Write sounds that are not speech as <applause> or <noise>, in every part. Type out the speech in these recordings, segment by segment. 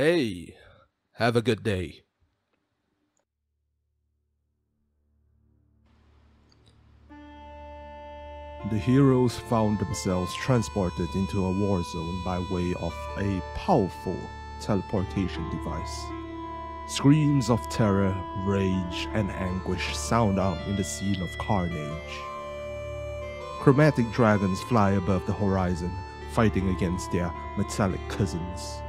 Hey, have a good day. The heroes found themselves transported into a war zone by way of a powerful teleportation device. Screams of terror, rage, and anguish sound out in the scene of carnage. Chromatic dragons fly above the horizon, fighting against their metallic cousins.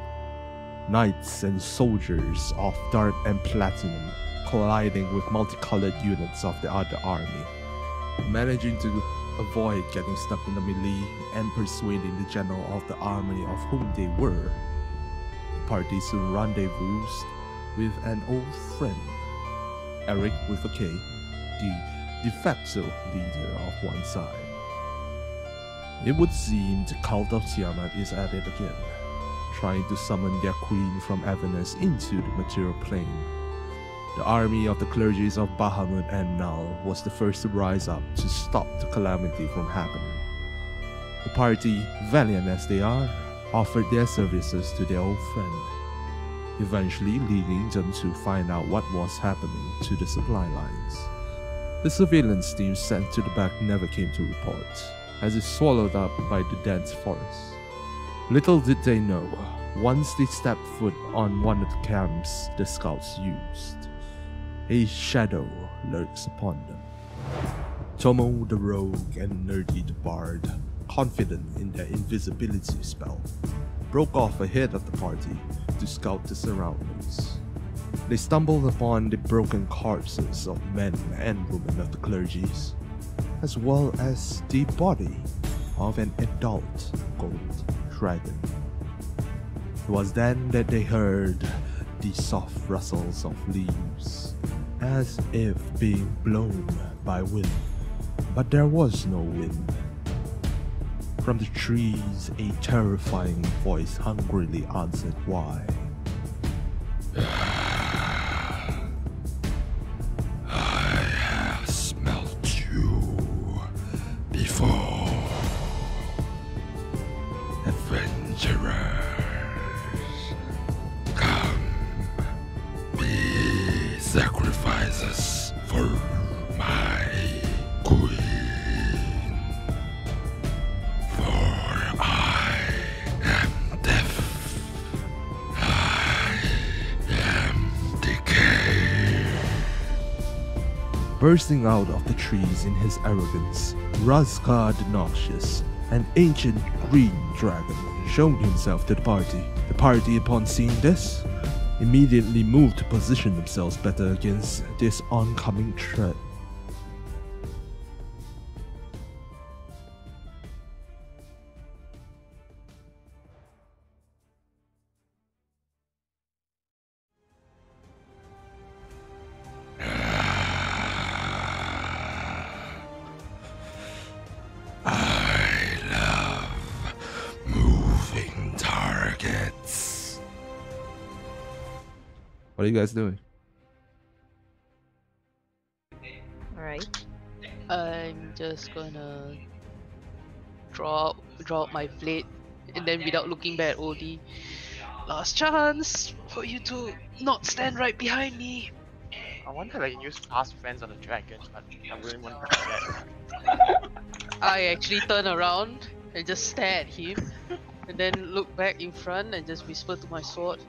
Knights and soldiers of dark and platinum colliding with multicolored units of the other army, managing to avoid getting stuck in the melee and persuading the general of the army of whom they were. The party soon rendezvoused with an old friend, Eric with a K, the de facto leader of one side. It would seem the cult of Tiamat is at it again, trying to summon their queen from Avernus into the material plane. The army of the clergies of Bahamut and Null was the first to rise up to stop the calamity from happening. The party, valiant as they are, offered their services to their old friend, eventually leading them to find out what was happening to the supply lines. The surveillance team sent to the back never came to report, as it swallowed up by the dense forest. Little did they know, once they stepped foot on one of the camps the scouts used, a shadow lurks upon them. Tomo the rogue and Nerdy the bard, confident in their invisibility spell, broke off ahead of the party to scout the surroundings. They stumbled upon the broken corpses of men and women of the clergies, as well as the body of an adult gold dragon. It was then that they heard the soft rustles of leaves, as if being blown by wind. But there was no wind. From the trees, a terrifying voice hungrily answered why. Bursting out of the trees in his arrogance, Razkar the Noxious, an ancient green dragon, showed himself to the party. The party, upon seeing this, immediately moved to position themselves better against this oncoming threat. You guys doing? Alright. I'm just gonna draw draw out my blade and then without looking back at Odie. Last chance for you to not stand right behind me. I wonder like you use fast friends on the dragon, but I really want to that. I actually turn around and just stare at him and then look back in front and just whisper to my sword.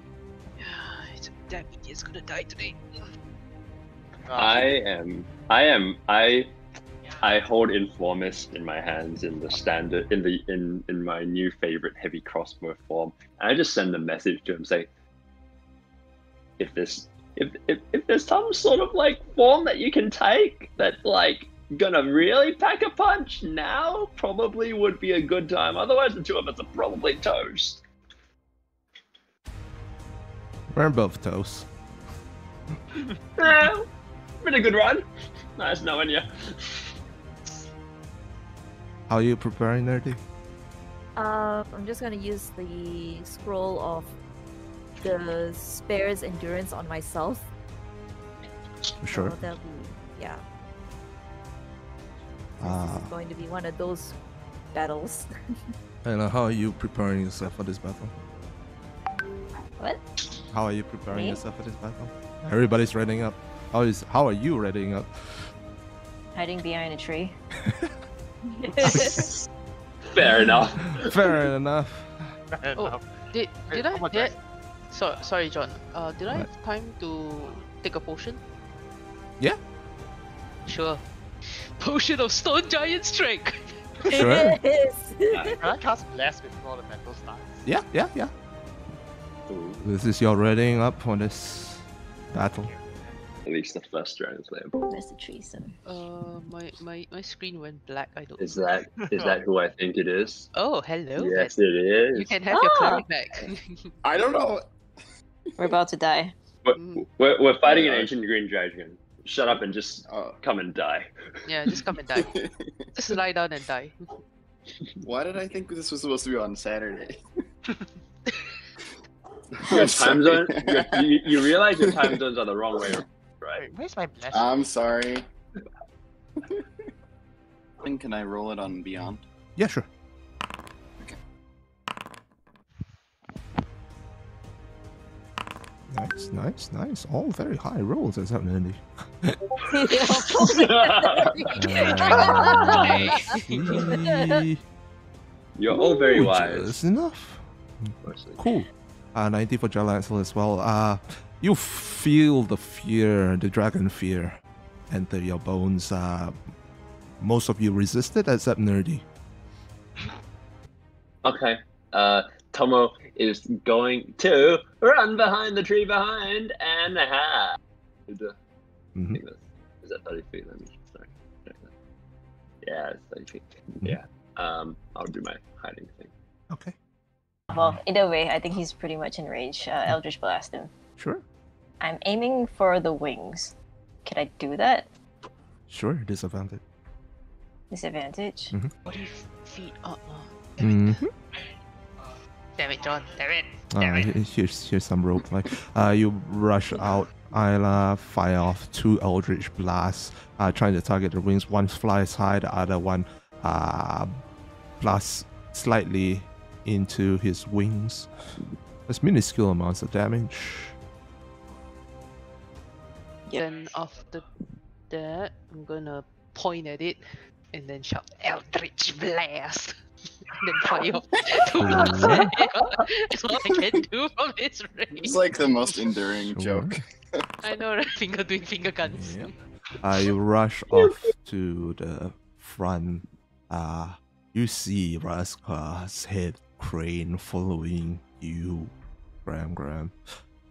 "Yeah, It's a idiot's gonna die today. Ah. I am. I am. I. I hold Informist in my hands in the standard in the in in my new favorite heavy crossbow form. And I just send a message to him say, if this if, if if there's some sort of like form that you can take that like gonna really pack a punch now probably would be a good time. Otherwise, the two of us are probably toast. We're both toast. <laughs> Eh, been a good run. Nice knowing you. How are you preparing, Nerdy? Uh, I'm just gonna use the scroll of the spares endurance on myself. Sure. So that'll be yeah. This Ah, is going to be one of those battles. and uh, how are you preparing yourself for this battle? what? How are you preparing Me? yourself for this battle? Everybody's readying up. How is how are you readying up? Hiding behind a tree. <laughs> <laughs> Fair enough. Fair enough. Fair Oh. enough. Did did I how much did? So, sorry, John. Uh, did I What? have time to take a potion? Yeah. Sure. Potion of Stone Giant Strength. Sure. Yes. <laughs> Can I cast Bless before the battle starts? Yeah, yeah, yeah. Ooh, This is your readying up for this battle. at least the first Dragon Slayer. Where's the tree? So Uh, my, my my screen went black. I don't. Is that is that who I think it is? <laughs> Oh, hello. yes, then. it is. You can have your Ah! back. <laughs> I don't know. we're about to die. We're, Mm. we're, we're fighting an ancient green dragon. Shut up and just Oh. come and die. yeah, just come and die. <laughs> Just lie down and die. Why did I think this was supposed to be on Saturday? <laughs> Your time sorry. zone. Your, you, you realize your time zones are the wrong way, right? Wait, where's my blessing? I'm sorry. <laughs> Then can I roll it on Beyond? Yeah, sure. Nice, nice, nice. All very high rolls, as that Andy. Uh, <laughs> You're all very wise. Just enough. Cool. Uh, 90 for Jalancel as well. Uh, you feel the fear, the dragon fear, enter your bones. Uh, most of you resisted, except Nerdy. Okay. Uh, Tomo is going to run behind the tree behind and hide. I Mhm. is that 30 feet? Let me sorry. Yeah, it's 30 feet. Mhm. Yeah. Um, I'll do my hiding thing. Okay, Well, either way, I think he's pretty much in range. Uh, Eldritch blast him. sure, I'm aiming for the wings. Can I do that? sure. Disadvantage. Disadvantage. Mhm. 40 feet up. Oh, Mm-hmm. damn it, John. Damn it. Uh, Damn it. he- here's here's some roleplay. Uh, you rush out. Isla fire off two eldritch blasts, uh, trying to target the wings. One flies high, the other one uh, blasts slightly into his wings. That's minuscule amounts of damage. Then after that, I'm gonna point at it and then shout Eldritch Blast. <laughs> and then fire off two blasts it. That's all I can do from this range. It's like the most enduring Sure. joke. <laughs> I know, right? Finger doing finger guns. Yep. <laughs> You rush off to the front. Uh, you see Raska's head crane following you, Graham Graham.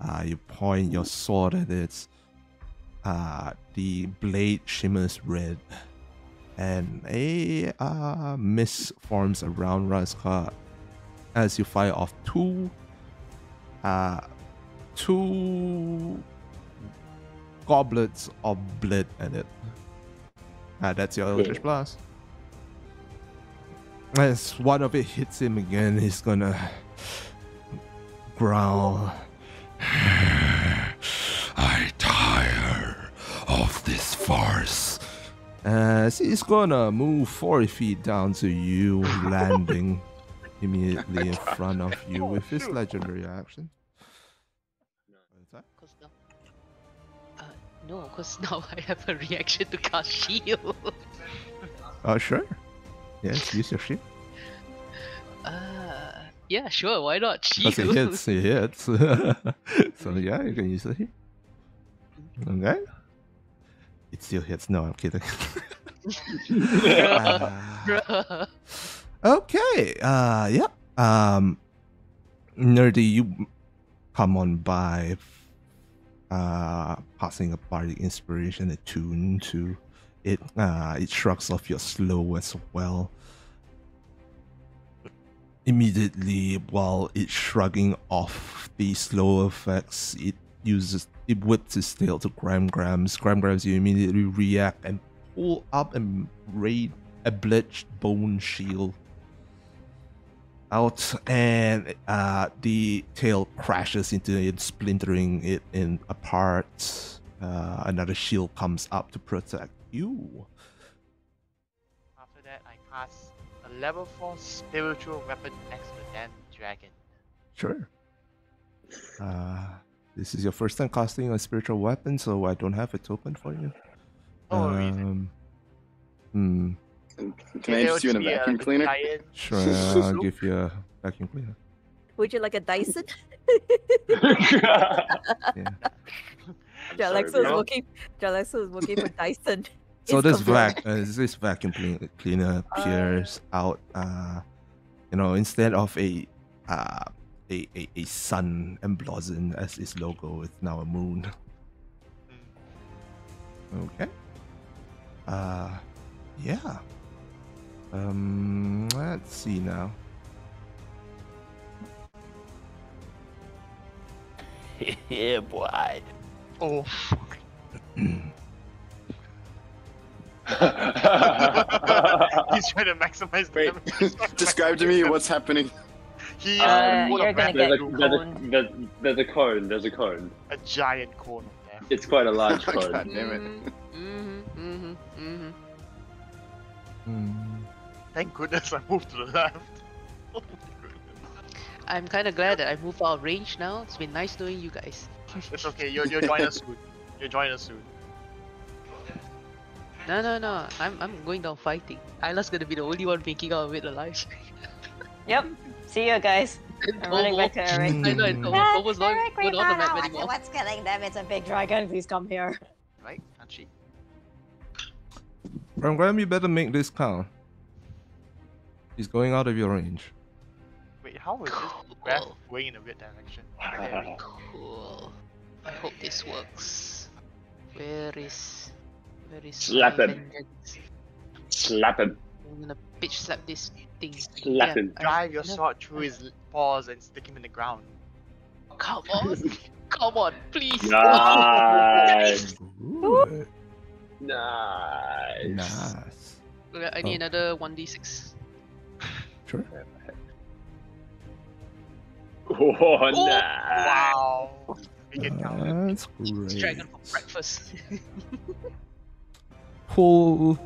Uh, you point your sword at it. Uh, the blade shimmers red, and a uh, mist forms around Raska as you fire off two, uh, two goblets of blood at it. Ah, that's your Eldritch Blast. As one of it hits him again, he's gonna growl. <sighs> I tire of this farce. As he's gonna move 40 feet down to you, <laughs> landing immediately in front of you with his legendary action. Attack? Cause now, uh, no, because now <laughs> I have a reaction to cast shield. Oh, sure. Yes, use your shield. Uh, yeah, sure, why not? It hits, it hits. <laughs> so yeah, you can use it here. Okay. It still hits. No, I'm kidding. Bruh. <laughs> okay. Uh, yeah. Um, nerdy, you come on by. Uh, passing a bardic inspiration attuned to it. Uh, it shrugs off your slow as well. Immediately, while it's shrugging off the slow effects, it uses it whips its tail to Gram Grams. Gram Grams, you immediately react and pull up and raid a bleached bone shield out, and uh, the tail crashes into it, splintering it in apart. Uh, another shield comes up to protect you. After that, I cast a level 4 spiritual weapon next to Dan Dragon. Sure. Uh, This is your first time casting a spiritual weapon, so I don't have a token for you. Oh, um, hmm. Can I interest you in a vacuum cleaner? Sure, I'll <laughs> give you a vacuum cleaner. Would you like a Dyson? <laughs> Yeah. Jalexa sorry, is bro. working. Jalexa is working for Dyson. So It's this confirmed. vac, uh, this vacuum clean- cleaner appears out. Uh, you know, instead of a uh, a, a a sun emblazoned as its logo, it's now a moon. Okay. Uh, yeah. Um, let's see now. <laughs> yeah, boy. Oh. Fuck. <laughs> He's trying to maximize Wait, damage. describe to me what's happening. He Uh, full you're gonna get there's, a, there's, a, Cone. there's, there's a cone. There's a cone. a giant cone of death. It's quite a large <laughs> cone. God damn it. Mm-hmm, mm-hmm, mm-hmm. Hmm. Thank goodness I moved to the left. <laughs> Oh. I'm kind of glad that I moved out of range now. It's been nice knowing you guys. <laughs> It's okay, you'll, you'll join us soon. You'll join us soon. No, no, no. I'm, I'm going down fighting. Isla's gonna be the only one making out of it alive. Yep. See you guys. I'm running back to Eric. <laughs> I know, it's <laughs> almost, almost not Eric, we going on the found map out anymore. what's killing them. It's a big dragon. Please come here. Right? Can't she? Graham, you better make this count. He's going out of your range. Wait, how is this breath going in a weird direction? There. <laughs> Cool. I hope this works. Where is... Where is Slap my him. Slap him. I'm gonna bitch slap this thing. Slap him. Drive your sword through his paws and stick him in the ground. Come on! <laughs> Come on, please! Nice. Good. Nice. Nice. I need Oh. another 1d6. Sure. Oh, oh nice. Wow. Make it count. That's It's dragon great. for breakfast. <laughs> Pull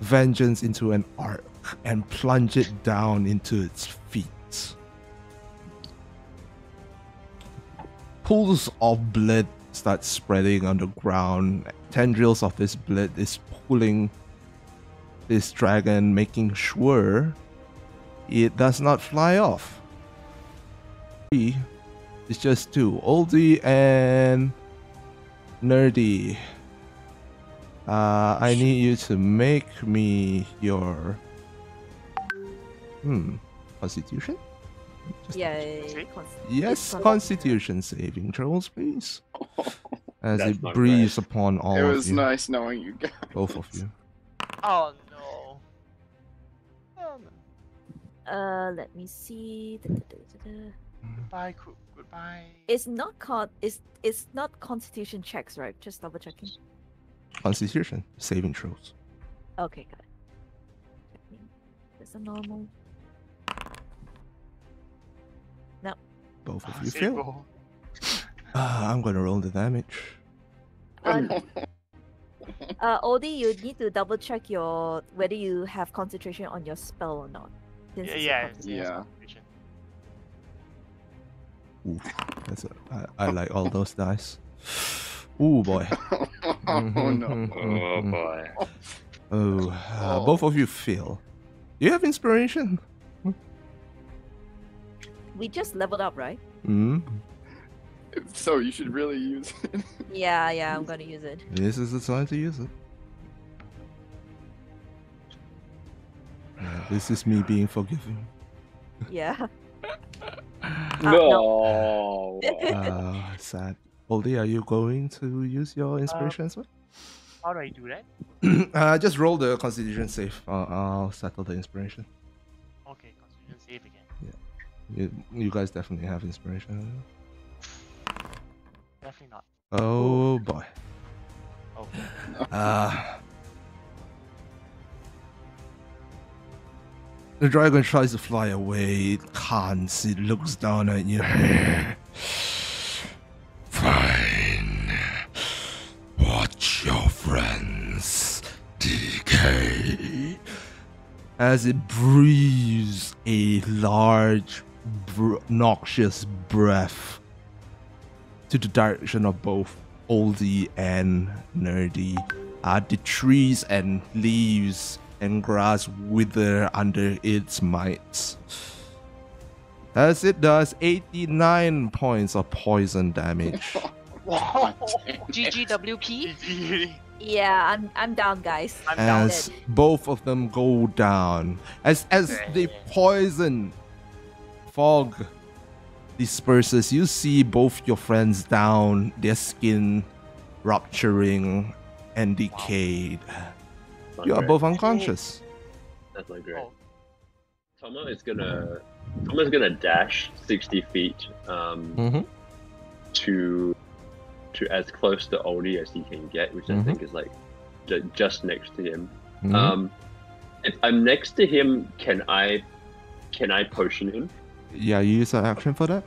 vengeance into an arc and plunge it down into its feet. Pools of blood start spreading on the ground. Tendrils of this blood is pulling this dragon, making sure it does not fly off. Three, It's just two. Odie and Nerdy. Uh, I need you to make me your hmm Constitution. Just- Yay. Yes, Constitution saving throws, please. <laughs> As That's it not breathes upon all it was nice knowing you guys. both of you. <laughs> Oh no. Oh no. Uh, let me see. Da, da, da, da, da. Goodbye, crew. Goodbye. It's not called. It's it's not Constitution checks, right? Just double checking. Constitution saving throws. Okay, got it. Checking. It's a normal. No. Both of you save fail. roll. Ah, I'm gonna roll the damage. Uh, <laughs> uh, Odie, you need to double check your whether you have concentration on your spell or not. Yeah, yeah. Yeah. concentration. Oof, that's a, I, I like all those dice. Ooh boy. <laughs> oh no. mhm, Oh mhm. boy. Oh, uh, both of you fail. Do you have inspiration? We just leveled up, right? Hmm. So you should really use it. <laughs> Yeah, yeah, I'm gonna use it. This is the time to use it. Uh, this is me being forgiving. Yeah. No. <laughs> Uh, sad. Odie, are you going to use your inspiration as well? How do I do that? <clears throat> uh, just roll the Constitution save. Uh, I'll settle the inspiration. Okay, concentration save again. You, you guys definitely have inspiration. Definitely not. Oh boy. Oh. Uh, the dragon tries to fly away. It can't. It looks down at you. <sighs> Fine. Watch your friends decay. As it breathes a large, br- noxious breath to the direction of both Odie and Nerdy. Uh, the trees and leaves and grass wither under its might. As it does 89 points of poison damage. <laughs> GGWP. <laughs> Yeah, I'm I'm down, guys. I'm down. as both of them go down. As as the poison fog disperses, you see both your friends down, their skin rupturing and decayed. Not You are both unconscious. That's not great. Oh. Tomo is gonna Tomo's gonna dash sixty feet um, Mm-hmm. to to as close to Odie as he can get, which Mhm. I think is like ju- just next to him. Mm-hmm. Um, if I'm next to him, can I can I potion him? yeah, you use an action for that.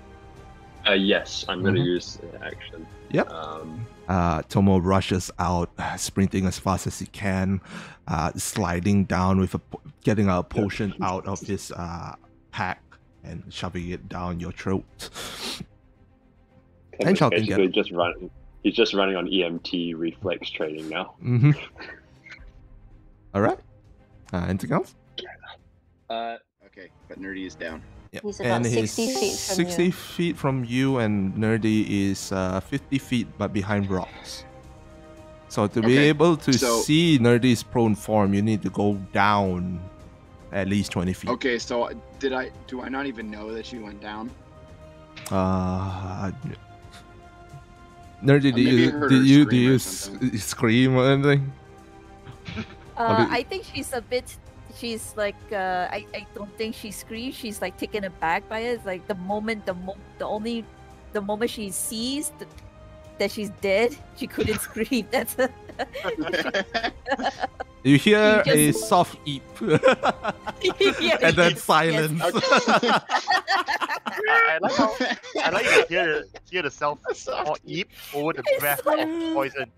Uh, yes, I'm gonna Mhm. use uh, action. Yep. Um, Uh, Tomo rushes out, <sighs> sprinting as fast as he can, uh, sliding down with a getting a potion out of his uh, pack and shoving it down your throat. And Tomo's shouting, basically just running. He's just running on EMT reflex training now. Mm-hmm. All right. Uh, anything else? Uh, Okay, but nerdy is down. Yeah. He's about 60 feet from 60 you. feet from you, and Nerdy is uh, 50 feet but behind rocks. So to be able to so- see Nerdy's prone form, you need to go down at least 20 feet. Okay, so did I? Do I not even know that she went down? Uh, Nerdy, do you did you do scream or you scream or anything? Uh, do- I think she's a bit. She's like. Uh, I I don't think she screams. She's like taken aback by it. It's like the moment, the mo- the only, the moment she sees th- that she's dead, she couldn't <laughs> scream. That's. <laughs> <laughs> A, You hear You a soft eep, Yeah, <laughs> <laughs> and then yes, silence. <laughs> I, I like how I like to hear the hear the self or eep over the breath so- of poison.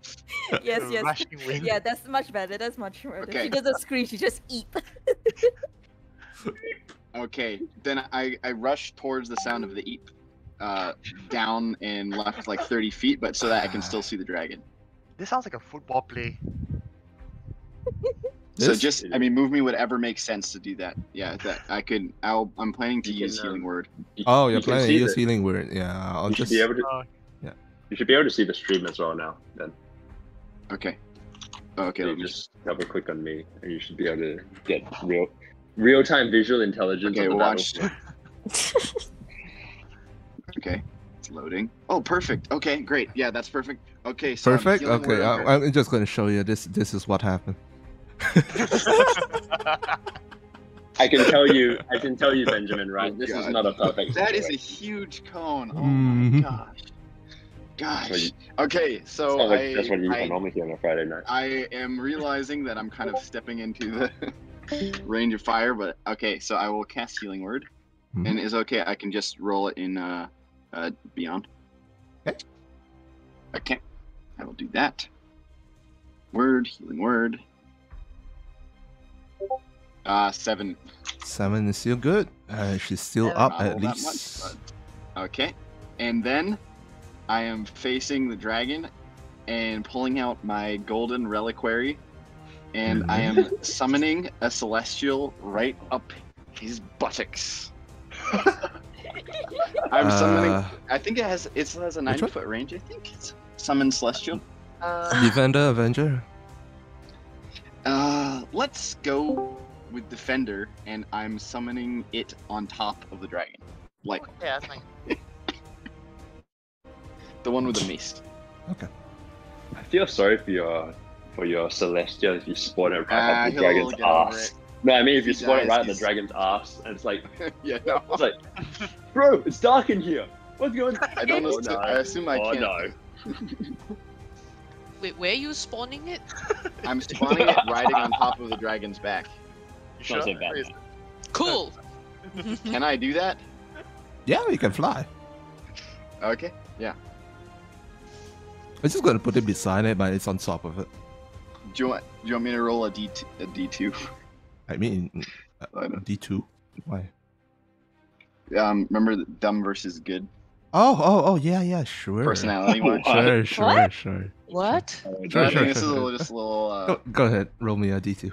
yes, yes. wind. Yeah, that's much better. That's much better. Okay. She doesn't scream. She just eep. okay, then I I rush towards the sound of the eep, uh, down and left like 30 feet, but so that I can still see the dragon. This sounds like a football play. So just, I mean, move me whatever makes sense to do that. Yeah, that I could. I'll. I'm planning to You use can, um, healing word. you- Oh, you you're can playing see use the- healing word. Yeah, I'll You just be able to. Uh, You should be able to see the stream as well now. Then Okay. Okay. you Let me just double click on me, and you should be able to get real, real time visual intelligence Okay, on the watch. <laughs> Okay. It's loading. Oh, perfect. Okay, great. Yeah, that's perfect. Okay. So I'm perfect. Okay. I, I'm just gonna show you this. This is what happened. I can tell you, I can tell you, Benjamin. Right, Oh, this is not a perfect. That is a huge cone. Oh Mhm. my gosh. Gosh. Okay, so like I, that's what you I, normally hear on a Friday night. I am realizing that I'm kind of stepping into the <laughs> range of fire, but okay, so I will cast healing word, Mhm. and is okay. I can just roll it in uh, uh beyond. Okay. Okay, I will do that. Word healing word. Uh, seven. Seven is still good. Uh, she's still Yeah, up at all that much, least. Okay, and then I am facing the dragon and pulling out my golden reliquary, and I am summoning a celestial right up his buttocks. <laughs> I'm summoning. Uh, I think it has. It has a 90 foot range. I think it's summon celestial. Defender, Avenger. Uh, let's go with defender, and I'm summoning it on top of the dragon, like yeah, fine. <laughs> the one with the mist. Okay. I feel sorry for your for your celestial if you spawn it right up the dragon's ass. No, I mean if you spawn it right at the dragon's ass, and it's like, <laughs> yeah, no. it's like, bro, it's dark in here. What's going? <laughs> on? I don't Oh, know. I assume I oh, can't. no. Wait, where are you spawning it? <laughs> I'm spawning it riding on top of the dragon's back. You Not sure? so bad. Cool. <laughs> Can I do that? Yeah, you can fly. Okay. Yeah. I'm just gonna put it beside it, but it's on top of it. Do you want? Do you want me to roll a d t- a d two? I mean, I know. D two. Why? Um, remember the dumb versus good. Oh, oh, oh, yeah, yeah, sure. personality <laughs> wise. Sure, sure, What? sure. What? I Sure, think sure, this is a sure, little, sure. just a little. Uh, Go, go ahead, roll me a d2.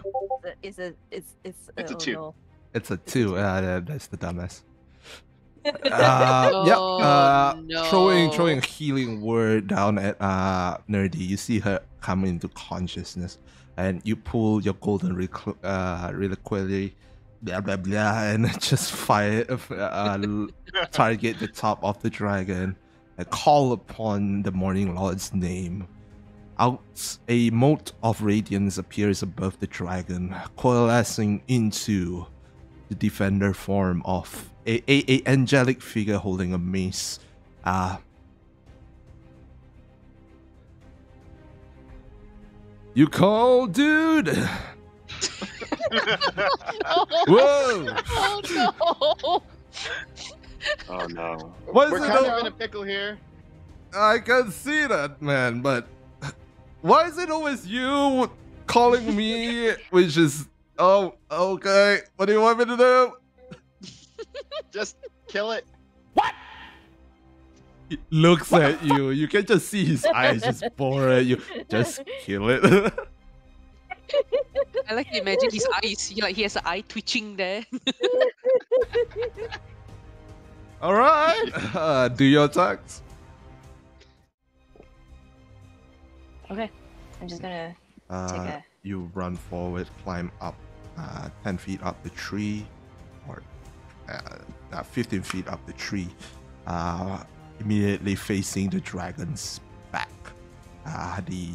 It's a it's it's It's a oh, two. no. It's a two. Uh, that- that's the dumbass. <laughs> Uh, yep. Oh, Uh, throwing no. throwing a healing word down at uh Nerdy. You see her come into consciousness, and you pull your golden recl- uh reliquary, blah blah blah, and <laughs> just fire uh, target the top of the dragon, and call upon the Morning Lord's name. Out a mote of radiance appears above the dragon, coalescing into the defender form of a, a, a angelic figure holding a mace. Uh, you call, dude? <laughs> Whoa! Oh no! Oh no. What We're is it? kind al- of in a pickle here. I can see that, man, but why is it always you calling me? Which is, oh, okay. What do you want me to do? Just kill it. What? He looks at you. You can just see his eyes just bore at you. Just kill it. <laughs> I like to imagine his eyes. He like he has an eye twitching there. <laughs> All right. Uh, do your attacks. Okay. I'm just gonna Uh, a- You run forward, climb up uh, 10 feet up the tree, or uh, uh, 15 feet up the tree, uh, immediately facing the dragon's back. Uh, the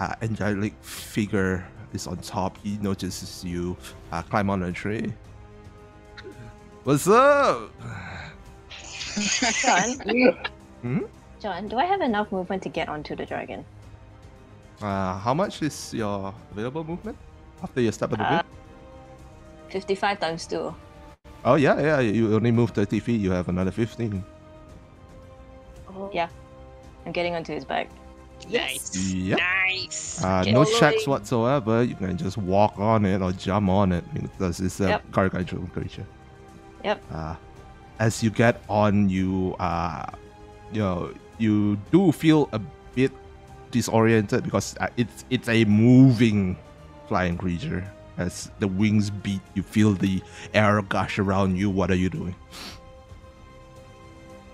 uh, angelic figure is on top. He notices you uh, climb on a tree. What's up? John. <laughs> Hmm? John, do I have enough movement to get onto the dragon? Uh, how much is your available movement after you step on the Uh, wind? 55 times 2. Oh yeah, yeah. You only move 30 feet. You have another 15. Yeah. I'm getting onto his back. Nice. Yep. Nice. Uh, no checks whatsoever. You can just walk on it or jump on it because it's a Yep. gargantuan creature. Yep. Uh, as you get on, you uh, you know, you do feel a bit disoriented because uh, it's it's a moving flying creature. As the wings beat, you feel the air gush around you. What are you doing?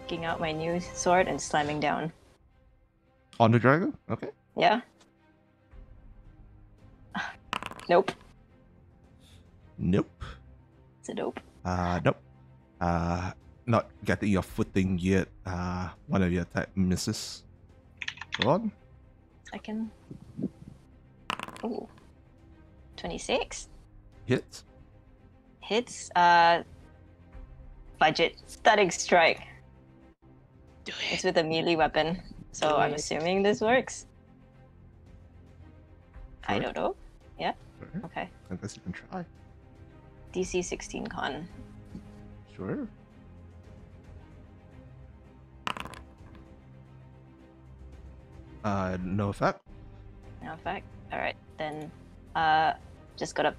Taking out my new sword and slamming down. On the dragon? Okay. Yeah? Nope. Nope. It's a dope. Uh, nope. Uh, not getting your footing yet. Uh, one of your attack misses. Go on. Second. Ooh. 26. Hits. Hits. Uh. Budget. Stunning strike. Do It's it. with a melee weapon. So I'm assuming this works. I Sure. don't know. Sure. Okay. I guess you can try. DC 16 con. Sure. Uh, no effect. No effect. Alright, then uh just gotta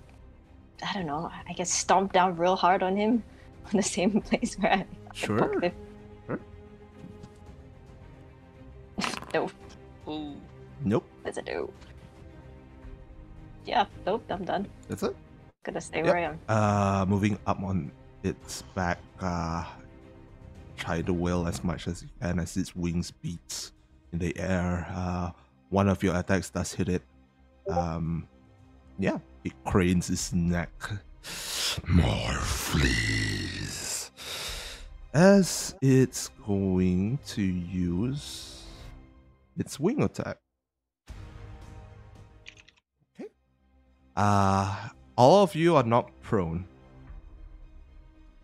I don't know, I guess stomp down real hard on him <laughs> on the same place where I Sure. poked no, Ooh. Nope. that's a no. Yeah, nope, I'm done. That's it. Gonna stay Yep. where I am. Uh, moving up on its back. Uh, try to will as much as you can as its wings beats in the air. Uh, one of your attacks does hit it. Um, yeah, it cranes its neck. More fleas. as it's going to use its wing attack. Okay. Uh, all of you are knocked prone.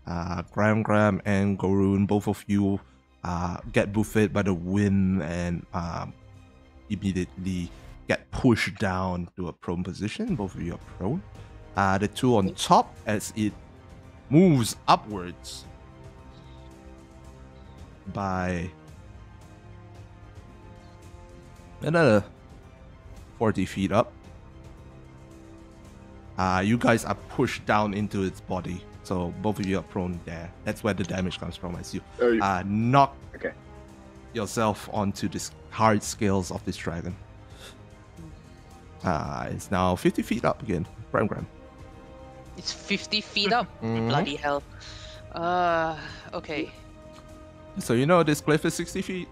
Uh, Graham Graham and Goroon, both of you uh, get buffeted by the wind and um, immediately get pushed down to a prone position. Both of you are prone. Uh, the two on top, as it moves upwards, by another 40 feet up. Uh, you guys are pushed down into its body, So both of you are prone there. That's where the damage comes from, as you Oh, you- uh, knock Okay. yourself onto the hard scales of this dragon. Uh, it's now 50 feet up again. Gram Gram. It's 50 feet up. <laughs> Mhm. Bloody hell. Uh, okay. So you know this cliff is 60 feet.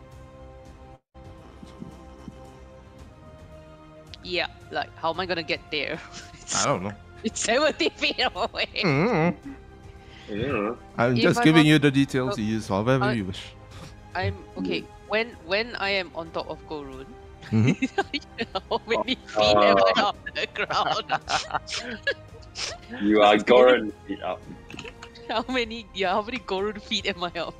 Yeah, like, how am I gonna get there? <laughs> I don't know. It's 70 feet away. Mhm. Yeah. I'm If just I giving want- you the details. Oh, You use however I- you wish. I'm okay. When when I am on top of Gorun, <laughs> Mhm. how many <laughs> feet am I Uh. off the ground? You are Gorun feet up. how many? Yeah, how many Gorun feet am I up?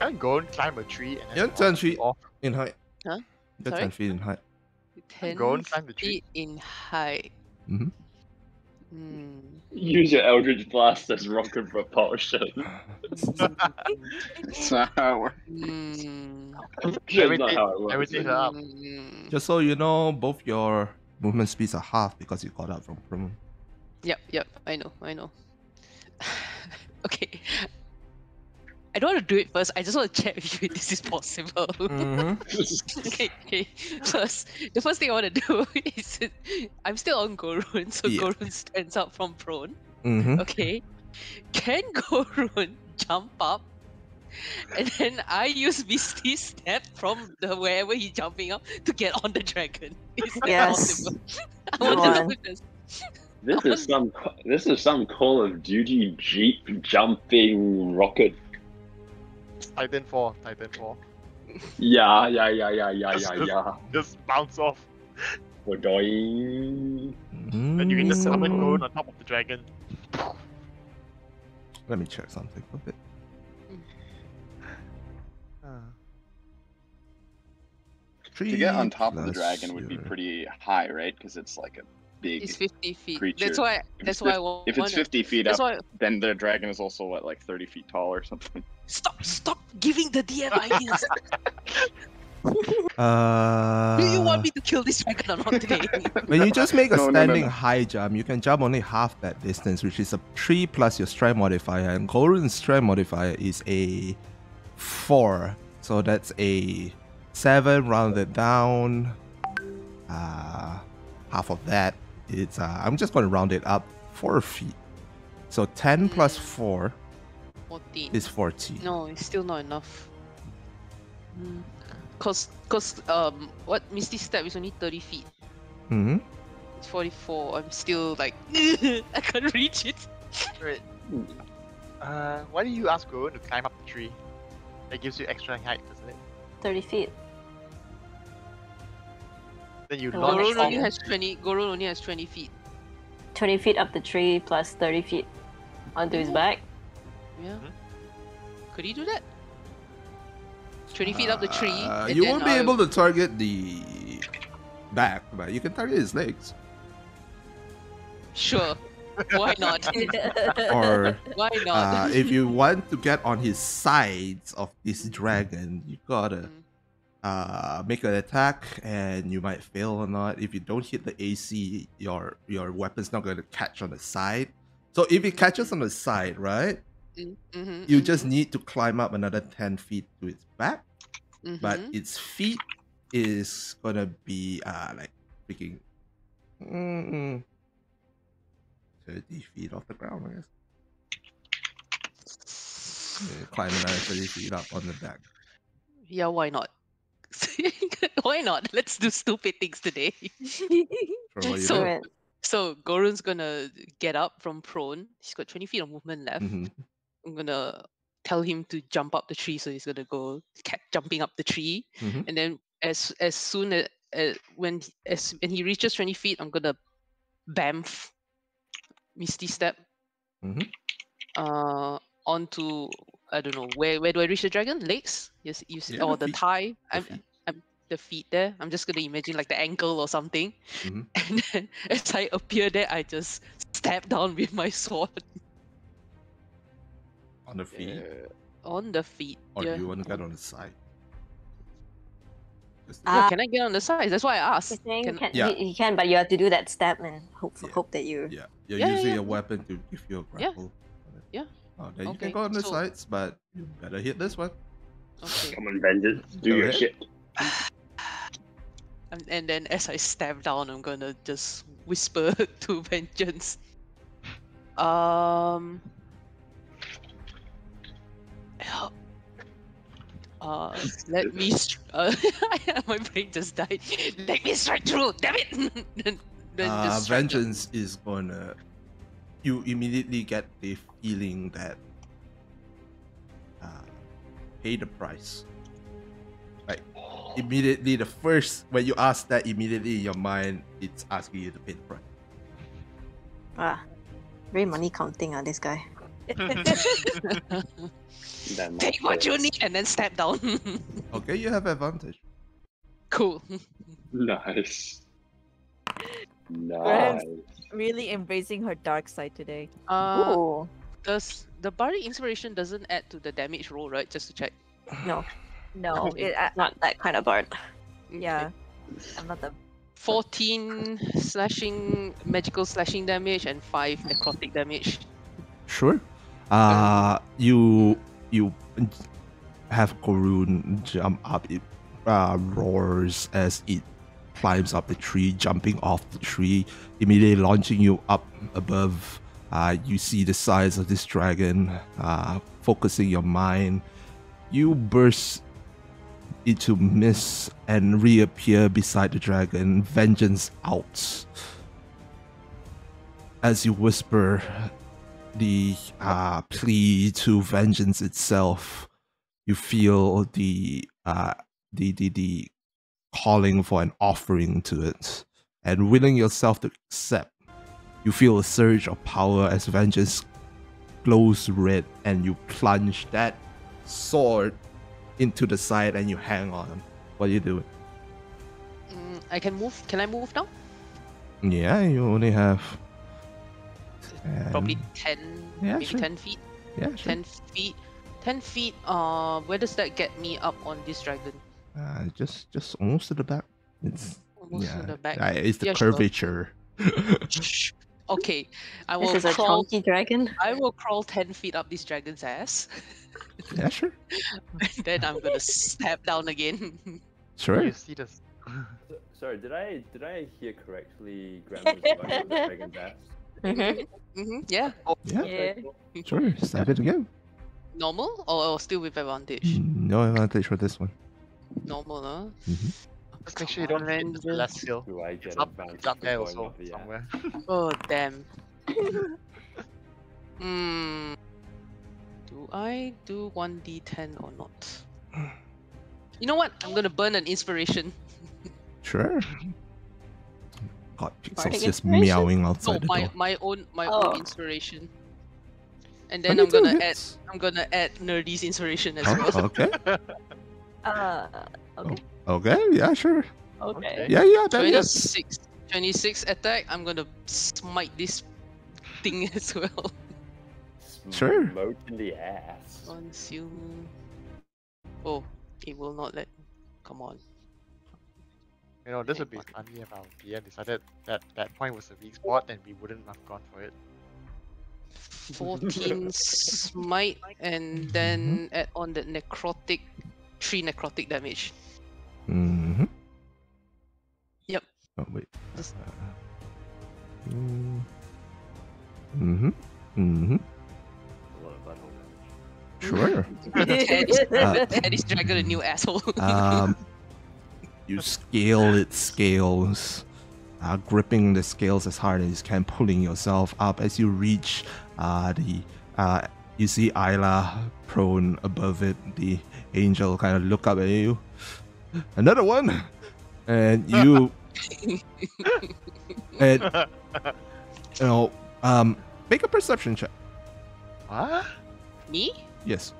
Can I go and climb a tree and then You're 10 feet off? in height. Huh? You're Sorry? 10 feet in height. Ten Go and climb the tree. feet in height. Mhm. Hmm. Use your Eldritch Blast as rocket propulsion. <laughs> <laughs> That's not how it works. Hmm. That's not how it works. Everything up. Hmm. Just so you know, both your movement speeds are half because you got up from prone. Yep, yep. I know, I know. <laughs> okay. I don't want to do it first. I just want to check with you if this is possible. Mm-hmm. <laughs> okay, okay. First, the first thing I want to do <laughs> is I'm still on Gorun, so Yeah. Gorun stands up from prone. Mm-hmm. Okay. Can <laughs> Gorun jump up? And then I use Misty Step from the wherever he's jumping up to get on the dragon. Is that Yes. possible? I Go want to know this. This is some this is some Call of Duty Jeep jumping rocket. Titan 4, Titan 4. Yeah, yeah, yeah, yeah, yeah, yeah, yeah. Just bounce off. We're going. Then you can just summon Mm. Goron on top of the dragon. Let me check something a bit. To get on top of the dragon would be pretty high, right? Because it's like a big. It's 50 feet. creature. That's why. If That's it's why I fif- want. If it's 50 feet That's up, why. then the dragon is also what, like 30 feet tall or something. Stop! Stop giving the DM ideas. <laughs> Uh, Do you want me to kill this dragon or not today? <laughs> When you just make a No, no, no, standing no. high jump, you can jump only half that distance, which is a 3 plus your strength modifier. And Gorun's strength modifier is a 4. So that's a 7 rounded down. Uh, half of that. It's uh, I'm just going to round it up 4 feet. So 10 plus 4 14. is 14. No, it's still not enough. Mm. Cause, cause, um, what Misty Step is only 30 feet. hmm It's 44. I'm still like, <laughs> I can't reach it. Wait. Uh, why do you ask Goron to climb up the tree? That gives you extra height, doesn't it? 30 feet. Then you launch Gorun off. only has 20. Gorun only has 20 feet. 20 feet up the tree plus 30 feet onto his back. Yeah. Mhm. Could he do that? 20 feet up the tree. Uh, and you then won't be I- able to target the back, but you can target his legs. Sure. <laughs> Why not? <laughs> Or Why uh, not? if you want to get on his sides of this dragon, you gotta Mm. Uh, make an attack, and you might fail or not. If you don't hit the AC, your your weapon's not going to catch on the side. So if it catches on the side, right, Mm, mhm, you mhm, just need to climb up another ten feet to its back, but mhm. its feet is gonna be uh like freaking mm, thirty feet off the ground, I guess. Yeah, climb another thirty feet up on the back. Yeah, why not? <laughs> why not? Let's do stupid things today. <laughs> For what you So- do. So Gorun's gonna get up from prone. He's got 20 feet of movement left. Mhm. I'm gonna tell him to jump up the tree, so he's gonna go jumping up the tree, Mhm. and then as as soon as when he- as when he reaches 20 feet, I'm gonna bamf Misty Step Mhm. uh onto I don't know where where do I reach the dragon? Legs? Yes, you see, Yeah, or the the thigh? The I'm feet. I'm the feet there. I'm just gonna imagine like the ankle or something, Mhm. <laughs> and then as I appear there, I just stab down with my sword on the feet, Uh, on the feet. or yeah. you want to get on the side? Just- Yeah, Ah. can I get on the side? That's why I asked. He's saying Can- can, Yeah. he, he can, but you have to do that stab and hope Yeah. hope that you. yeah, you're Yeah, yeah, using yeah. a weapon to give you a Yeah. grapple. Yeah. Oh, then you Okay, can go on the so- sides, but you better hit this one. Okay. Come on, vengeance. Do Go your ahead. shit. <sighs> And, and then as I stab down, I'm gonna just whisper <laughs> to Vengeance. Um. help. Uh, let me. <laughs> Str- uh, <laughs> my brain just died. Let me strike through. Damn it! then, then uh, just strike them. vengeance is gonna. You immediately get the feeling that. Uh, pay the price. Like immediately, the first when you ask that, immediately in your mind, it's asking you to pay the price. Ah, very money counting, ah, this guy. <laughs> Take <laughs> what you need and then step down. <laughs> Okay, you have advantage. cool. Nice. Perhaps- Nice. Really embracing her dark side today. Uh, Ooh, does the bardic inspiration doesn't add to the damage roll, right? Just to check. no, No, <laughs> it, I, not that kind of bard. yeah, I'm not the 14 slashing magical slashing damage and 5 necrotic damage. Sure. Uh, you you have Korun jump up. It uh, roars as it climbs up the tree, jumping off the tree, immediately launching you up above. Uh, you see the size of this dragon, uh, focusing your mind. You burst into mist and reappear beside the dragon, vengeance out. As you whisper the uh, plea to vengeance itself, you feel the uh, the, the the calling for an offering to it, and willing yourself to accept. You feel a surge of power as vengeance glows red, and you plunge that sword into the side, and you hang on. What do you do? Mm, I can move. Can I move now? Yeah, you only have Probably um, 10, yeah, maybe sure. 10 feet. yeah, sure. 10 feet. 10 feet. Uh, where does that get me up on this dragon? Uh, just just almost to the back. It's Almost yeah, to the back. uh, it's the Yeah, curvature. Shh. <laughs> Okay, I will. This will is a crawl. chunky dragon. I will crawl 10 feet up this dragon's ass. <laughs> yeah, sure, <laughs> then I'm gonna stab down again. sure. You see this? So- Sorry, did I did I hear correctly? Grandma's going on the dragon's ass. Mm-hmm. hmm yeah. Yeah, yeah. sure. Stab it again. Normal or, or still with advantage? No advantage for this one. Normal, huh? Just make sure you don't hit the Avengers. celestial. Do I get It's up, advantage it's up for there going also up the ass? somewhere. <laughs> Oh damn. Hmm. Do I do 1d10 or not? You know what? I'm gonna burn an inspiration. Sure. God, Pixel's just inspiration? meowing No, outside the my door. my own my Oh. own inspiration. And then I'm gonna add. I'm gonna add nerdy's inspiration as Oh, well. okay. <laughs> Uh, okay. Okay. Yeah. Sure. Okay. Yeah. Yeah. That is. 26, 26 attack. I'm gonna smite this thing <laughs> as well. Sure. Smoke in the ass. Consume. Oh, it will not let. Come on. You know, this would be funny if our DM decided that that point was a weak spot and we wouldn't have gone for it. 14 <laughs> smite and then add on the necrotic, 3 necrotic damage. Mm-hmm. Yep. Oh wait. Just- Uh, mm, mm-hmm. Mm-hmm. A lot of butthole damage. Sure. <laughs> Tear <laughs> this, Uh, tear dragon a new asshole. um, <laughs> you scale its scales, uh, gripping the scales as hard as you can, pulling yourself up as you reach uh, the. Uh, you see Isla prone above it. The angel kind of look up at you. Another one, and you, <laughs> and you know, um, make a perception check. What? Me? Yes.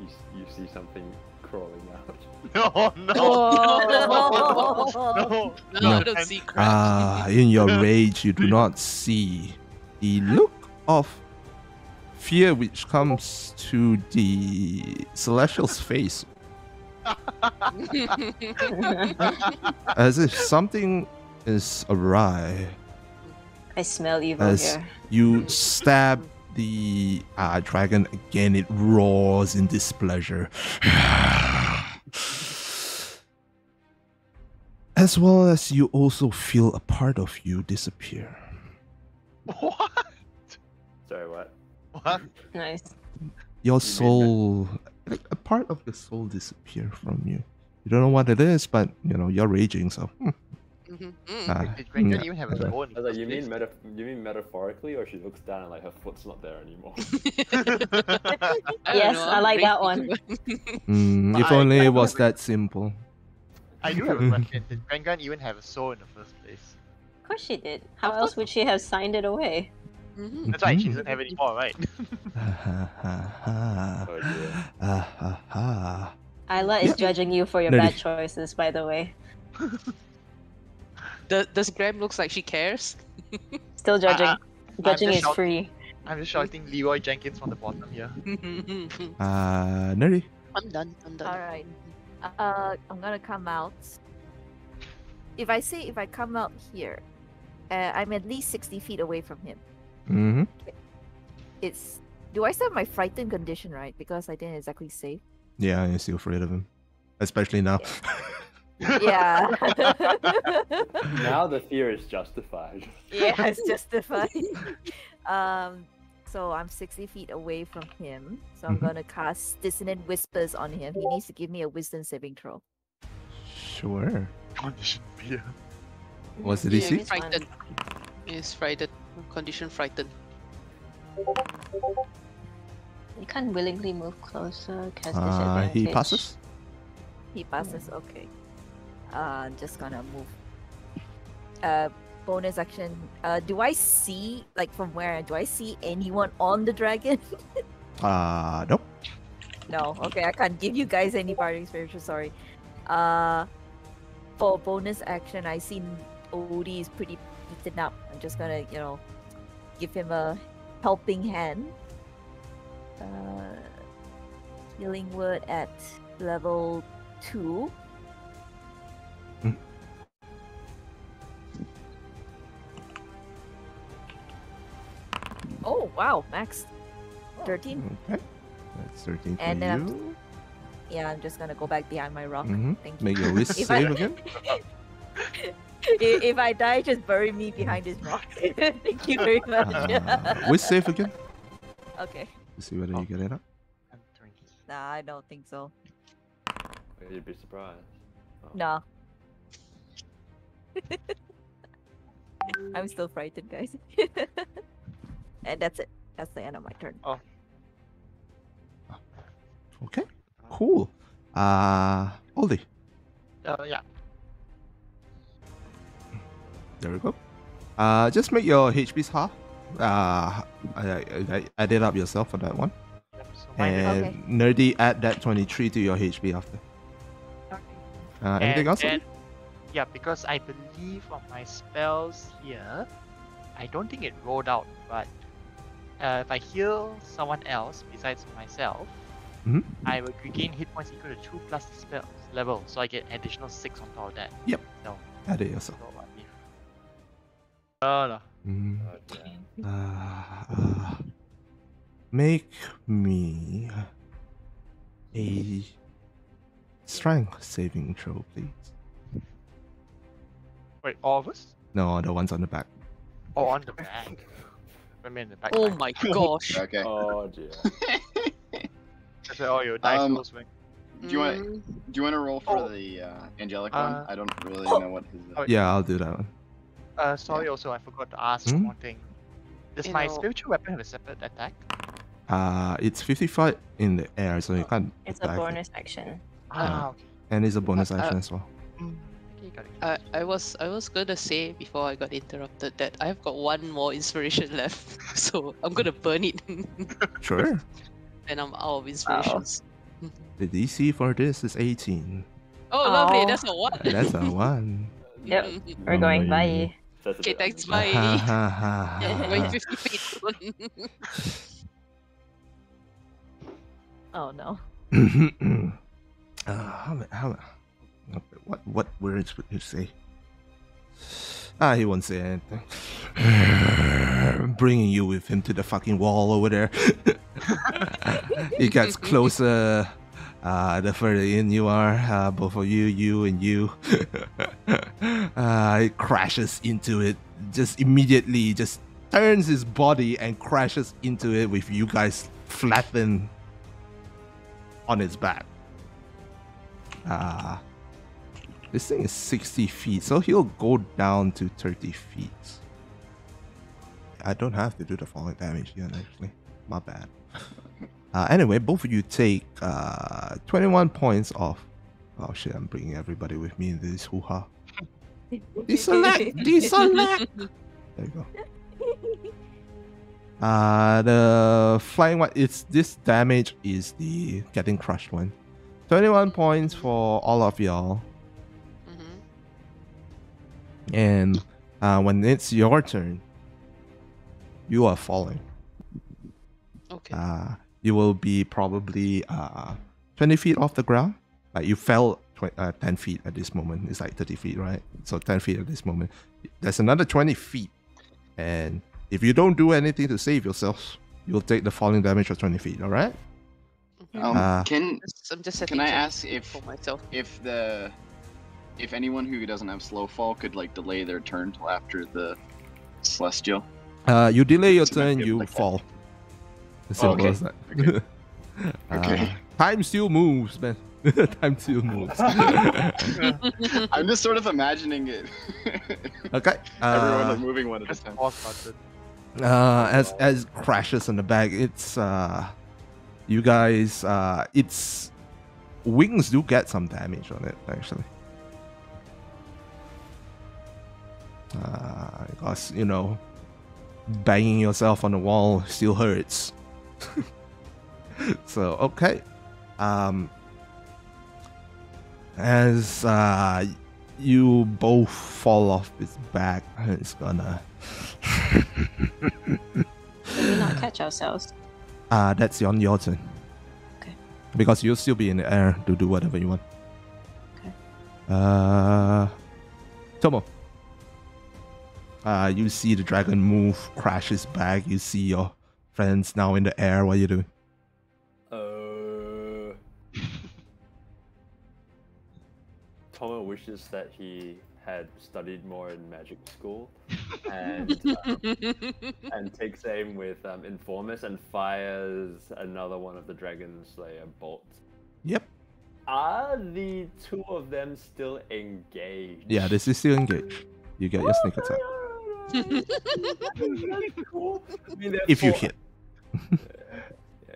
You, you see something crawling out. <laughs> No, no, Oh. <laughs> no. No, No. I don't see crap. Ah, in your rage, you do not see the look of fear which comes to the celestial's face, <laughs> as if something is awry. I smell evil As here. you stab the uh, dragon again. It roars in displeasure. <sighs> As well as you also feel a part of you disappear. What? Sorry, what? What? Nice. Your soul, like a part of your soul disappear from you. You don't know what it is, but you know you're raging. So hmm, Mhm, uh, mm. Did Grangan yeah, even have a I was like, you mean first metaf- you mean metaphorically, or she looks down and like her foot's not there anymore? <laughs> <laughs> I Yes, know, I like that one. <laughs> mm, if I- only I it was that simple. I do have a question. Did Grangan even have a soul in the first place? Of course she did. How else would she have signed it away? Mhm. That's why she doesn't have any more, right? Ha ha ha ha. oh dear. Ha ha. Isla is judging you for your Nerdy. bad choices, by the way. <laughs> Does, does Graham looks like she cares? <laughs> Still judging. I- judging is shout- free. I'm just shouting Leroy Jenkins from the bottom here. <laughs> Uh, nerdy. I'm done. I'm done. All right. Uh, I'm gonna come out. If I say if I come out here, uh, I'm at least sixty feet away from him. Mm-hmm. It's. Do I still have my frightened condition right? Because I didn't exactly save. Yeah, you're still afraid of him, especially now. Yeah. <laughs> Now the fear is justified. yeah, it's <laughs> justified. um, so I'm 60 feet away from him. So I'm Mhm. gonna cast Dissonant Whispers on him. He needs to give me a Wisdom saving throw. Sure. Condition fear. What's the Yeah, DC? Frightened. Is frightened. Condition frightened. You can't willingly move closer because Uh, he passes. He passes. Okay. Uh, just gonna move. Uh, bonus action. Uh, do I see like from where? Do I see anyone on the dragon? <laughs> Uh, nope. No, okay, I can't give you guys any party experience. Sorry. Uh, for bonus action, I see Odie is pretty beaten up. I'm just gonna, you know, give him a helping hand. Uh, healing word at level two. Hmm. Oh wow, max thirteen. Okay. That's 13 for And then I'm- you. Yeah, I'm just gonna go back behind my rock. Mhm. Thank you. Make your whisk <laughs> If I- again. <laughs> if, if I die, just bury me behind this rock. <laughs> Thank you very much. Uh, whisk save again. okay. To see whether you get it up. I'm drinking. Nah, I don't think so. You'd be surprised. Oh. No. <laughs> I'm still frightened, guys. <laughs> and that's it. That's the end of my turn. Oh. Okay. Cool. Uh, Odie. Uh, yeah. There we go. Uh, just make your HPs half. Uh, I, I, I add it up yourself for that one. Yep, so And Okay. nerdy, add that 23 to your HP after. Uh, anything and else? then- yeah, because I believe on my spells here, I don't think it rolled out, but uh, if I heal someone else besides myself, Mhm. I will regain hit points equal to 2 plus the spell's level, so I get additional 6 on top of that. Yep. So, Add it yourself. so I believe. No. Mm. Oh. Uh, uh, make me a strength saving throw, please. Wait, all of us? No, the ones on the back. Oh, on the back. I mean, the back. Oh back. my gosh. <laughs> Okay. Oh dear. That's where all your dice Um, rolls. Do you want Mm, do you want to roll for Oh. the uh, angelic Uh, one? I don't really know what his. oh, Uh, Yeah, I'll do that one. Uh, sorry, also, I forgot to ask Hmm? one thing. Does You my know- spiritual weapon have a separate attack? Uh, it's 55 in the air, so you can't It's a attack it. bonus action. Ah, okay. And it's a bonus Uh, uh, action as well. Mm, okay, got it. I, I was I was gonna say before I got interrupted that I've got one more inspiration <laughs> left, so I'm gonna burn it, <laughs> Sure. and I'm out of inspirations. The DC for this is 18. Oh, lovely! That's a one. That's a 1. <laughs> Yep. We're going Oh, bye. That's a Okay, bit thanks. Bye. Ha. 50 <laughs> <laughs> feet. <laughs> Oh no. <clears throat> uh, how, how, what what words would you say? Ah, he won't say anything. <sighs> bringing you with him to the fucking wall over there. he gets closer. Uh, the further in you are, uh, both of you, you and you, <laughs> uh, it crashes into it. Just immediately, just turns his body and crashes into it with you guys flattened on its back. Uh, this thing is 60 feet, so he'll go down to 30 feet. I don't have to do the falling damage yet, actually. My bad. <laughs> Uh, anyway, both of you take uh, 21 points off. Oh shit, I'm bringing everybody with me in this hoo ha. Deselect! Deselect! There you go. <laughs> Uh, the flying one, it's this damage is the getting crushed one. 21 points for all of y'all. Mm-hmm. And uh, when it's your turn, you are falling. Okay. Uh, you will be probably uh, 20 feet off the ground. Like you fell tw- uh, 10 feet at this moment. It's like 30 feet, right? So 10 feet at this moment. There's another 20 feet. And if you don't do anything to save yourself, you'll take the falling damage of 20 feet, all right? Um, Uh, can I'm just can I ask if for myself. if the if anyone who doesn't have slow fall could like delay their turn till after the celestial? Uh, you delay your turn, you like that. Fall. As simple Okay. as that. <laughs> Okay. Uh, Okay. time still moves, man. <laughs> time still moves. <laughs> I'm just sort of imagining it. okay. Everyone Uh, like moving one at a time. uh, as as crashes in the back, it's uh, you guys uh, its wings do get some damage on it actually. Uh, because you know, banging yourself on the wall still hurts. <laughs> so okay, um, as uh, you both fall off its back, it's gonna. Can <laughs> we not catch ourselves? Uh, that's on your turn. Okay. Because you'll still be in the air to do whatever you want. Okay. Uh, Tomo. Uh, you see the dragon move, crashes back. You see your friends now in the air. What are you doing? Uh, <laughs> Tomo wishes that he had studied more in magic school, and um, <laughs> and takes aim with um, Informus and fires another one of the Dragon Slayer bolts. Yep. Are the two of them still engaged? Yeah, this is still engaged. You get your sneak attack <laughs> I mean, if you hit. <laughs> Yeah.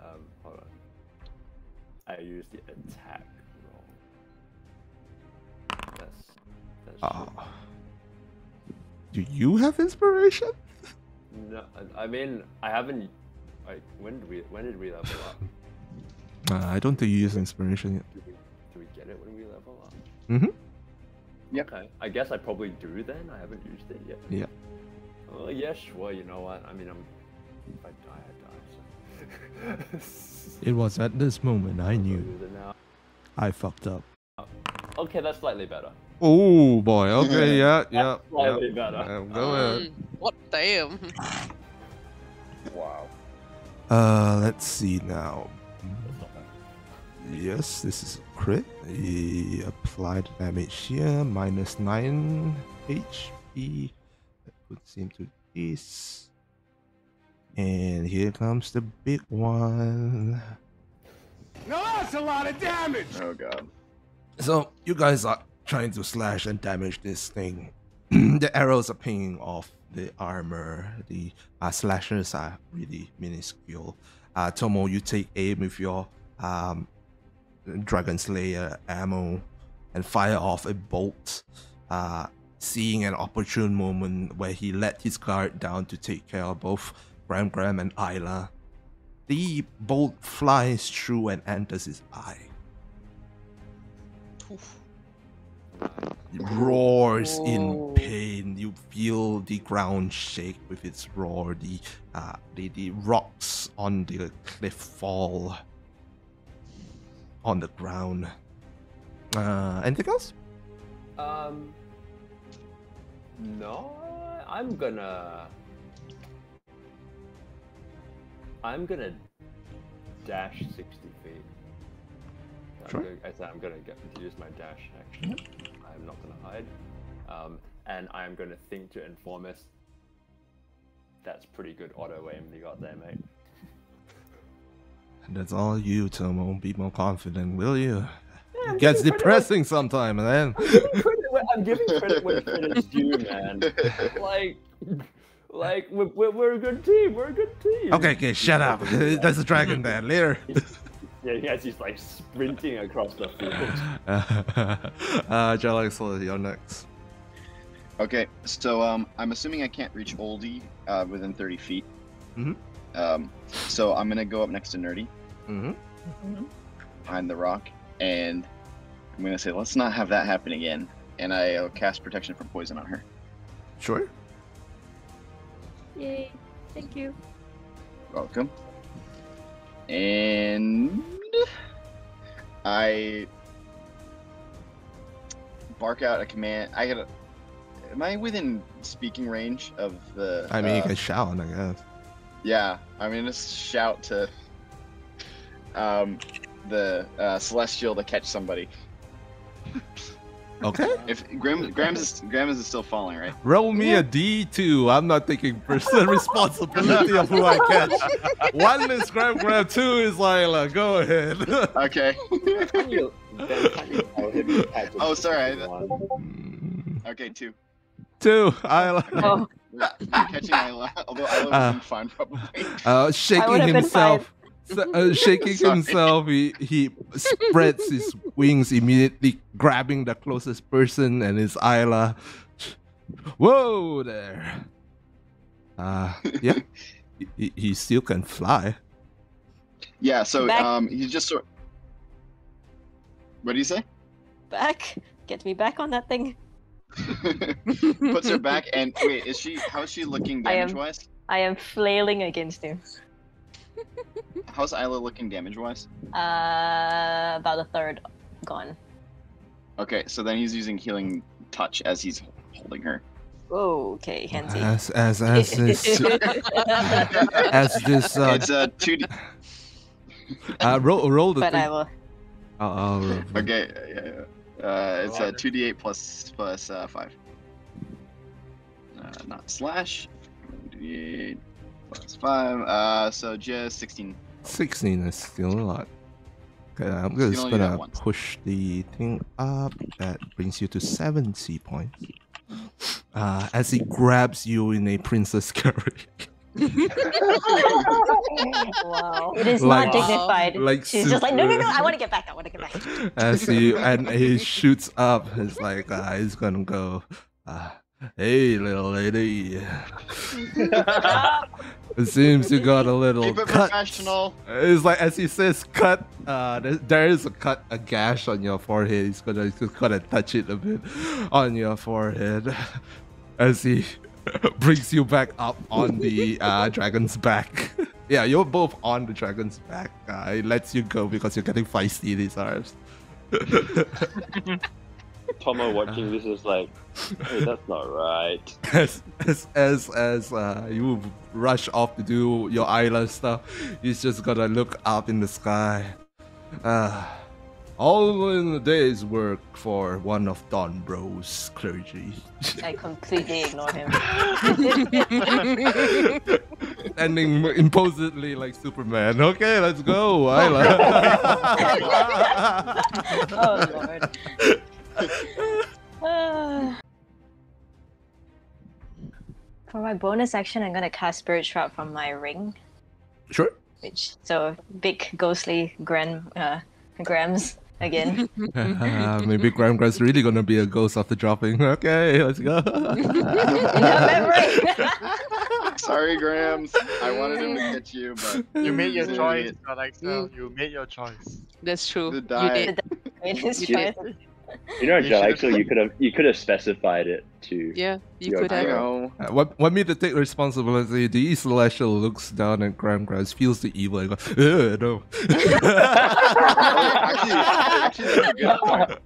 Um, hold on. I use the attack roll. That's. that's Uh, do you have inspiration? No, I- I mean I haven't. Like, when did we when did we level up? <laughs> Uh, I don't think you use inspiration yet. Do we, do we get it when we level up? Mm-hmm. Yep. Okay. I guess I probably do then. I haven't used it yet. Yeah. Oh yeah, sure. You know what? I mean, I'm. If I die, I die. So. <laughs> It was at this moment I knew use it now. I fucked up. Okay, that's slightly better. Oh boy. Okay. <laughs> Yeah. Yeah. Slightly yeah. better. Um, go ahead. Um, what damn? Wow. Uh, let's see now. That's not bad. Yes, this is a crit. He applied damage here, minus 9 HP. That puts him to this. And here comes the big one. Now that's a lot of damage! Oh god. So, you guys are trying to slash and damage this thing. <clears throat> the arrows are pinging off the armor. The uh, slashers are really minuscule. Uh, Tomo, you take aim with your um, Dragon Slayer ammo and fire off a bolt, uh, seeing an opportune moment where he let his guard down to take care of both Gram Gram and Isla. The bolt flies through and enters his eye. It roars in Oh. pain. You feel the ground shake with its roar. The uh, the, the rocks on the cliff fall on the ground. Uh, anything else? Um. No, I'm gonna. I'm gonna dash 60 feet. I'm Sure. Gonna, I said I'm gonna get use my dash action. I'm not gonna hide. Um, and I'm gonna think to Informus. That's pretty good auto aim you got there, mate. That's all you, Tomo. Be more confident, will you? It gets depressing sometime, man. I'm giving credit where credit's due, man. Like, like we're, we're, we're a good team. We're a good team. Okay, okay, shut up. <laughs> That's a dragon dad. Later. <laughs> Yeah, he has he's like sprinting across the field. <laughs> uh, Jalaxel, you're next. Okay, so um, I'm assuming I can't reach Odie uh, within 30 feet. Mhm. Um, so I'm gonna go up next to Nerdy Mm-hmm. behind the rock, and I'm gonna say, let's not have that happen again. And I'll cast protection from poison on her. Sure. Yay! Thank you. Welcome. And I bark out a command. I gotta. Am I within speaking range of the? I mean, you uh, can shout, I guess. Yeah, I'm gonna shout to um, the uh, celestial to catch somebody. Okay. If Graham, Graham's is, Graham's is still falling, right? Roll me a D2. I'm not taking personal <laughs> responsibility of who I catch. One is Grab Grab, two is Lila. Go ahead. <laughs> Okay. Can you- then can you tell him he has a Oh, sorry. Mm, Okay, two. two, Isla. Oh, I'm catching Isla, although Isla would Uh, have fine probably. Uh, shaking would've been himself. S- uh, <laughs> shaking himself, he, he spreads his wings immediately, grabbing the closest person, and it's Isla. Whoa there. Uh, yeah, he- <laughs> he, he still can fly. Yeah, so Back- um, he's just sort. What do you say? Back. Get me back on that thing. <laughs> Puts her back and wait, is she? How is she looking I am- damage wise? I am flailing against him. <laughs> How's Isla looking damage wise? Uh, about a third gone. Okay, so then he's using healing touch as he's holding her. Oh, okay, handsy. As as as this <laughs> as this uh, it's a two. D- <laughs> uh roll roll the but thing. I will. I'll- I'll roll. okay, yeah, yeah. Uh, it's a two D eight plus plus uh, five. Uh, not slash. Two D eight plus five. Uh, so just sixteen. 16 is still a lot. Okay, I'm just can only gonna push the thing up. That brings you to 70 points. Uh, as he grabs you in a princess <laughs> carry. wow. It is Like- not dignified. like She's just like, no, no, no, I want to get back. I want to get back. as he and he shoots up. It's like uh, he's gonna go. Uh, hey, little lady. <laughs> it seems you got a little Keep it cut. professional. It's like as he says cut, uh, there, there is a cut, a gash on your forehead. He's gonna, he's gonna touch it a bit on your forehead <laughs> as he <laughs> brings you back up on the uh, dragon's back. yeah, you're both on the dragon's back. Uh, it lets you go because you're getting feisty these arms. Tomo <laughs> watching this is like, hey, that's not right. <laughs> as as as as uh, you rush off to do your island stuff, he's just gonna look up in the sky. Uh, all in a day's work for one of Don Bro's clergy. I completely ignore him. <laughs> Standing imposedly like Superman. Okay, let's go, Isla. oh lord. <sighs> For my bonus action, I'm gonna cast Spirit Shroud from my ring, sure. which so big ghostly grand uh, grams again. Uh, <laughs> <laughs> maybe Graham Grant's really gonna be a ghost after dropping. <laughs> Okay, let's go. In her memory. Sorry, Grams. I wanted him to catch you, but You made your He's an choice, idiot. Alexa. You made your choice. That's true. The You die. did. Made his You did. Choice. You know, You Joe, actually, you could have you could have specified it to. Yeah, you Yeah, could have. know. Uh, want, want me to take responsibility? The Celestial looks down at Graham Grass, feels the evil, and goes, Ugh, no. <laughs> actually, actually, that's a good part.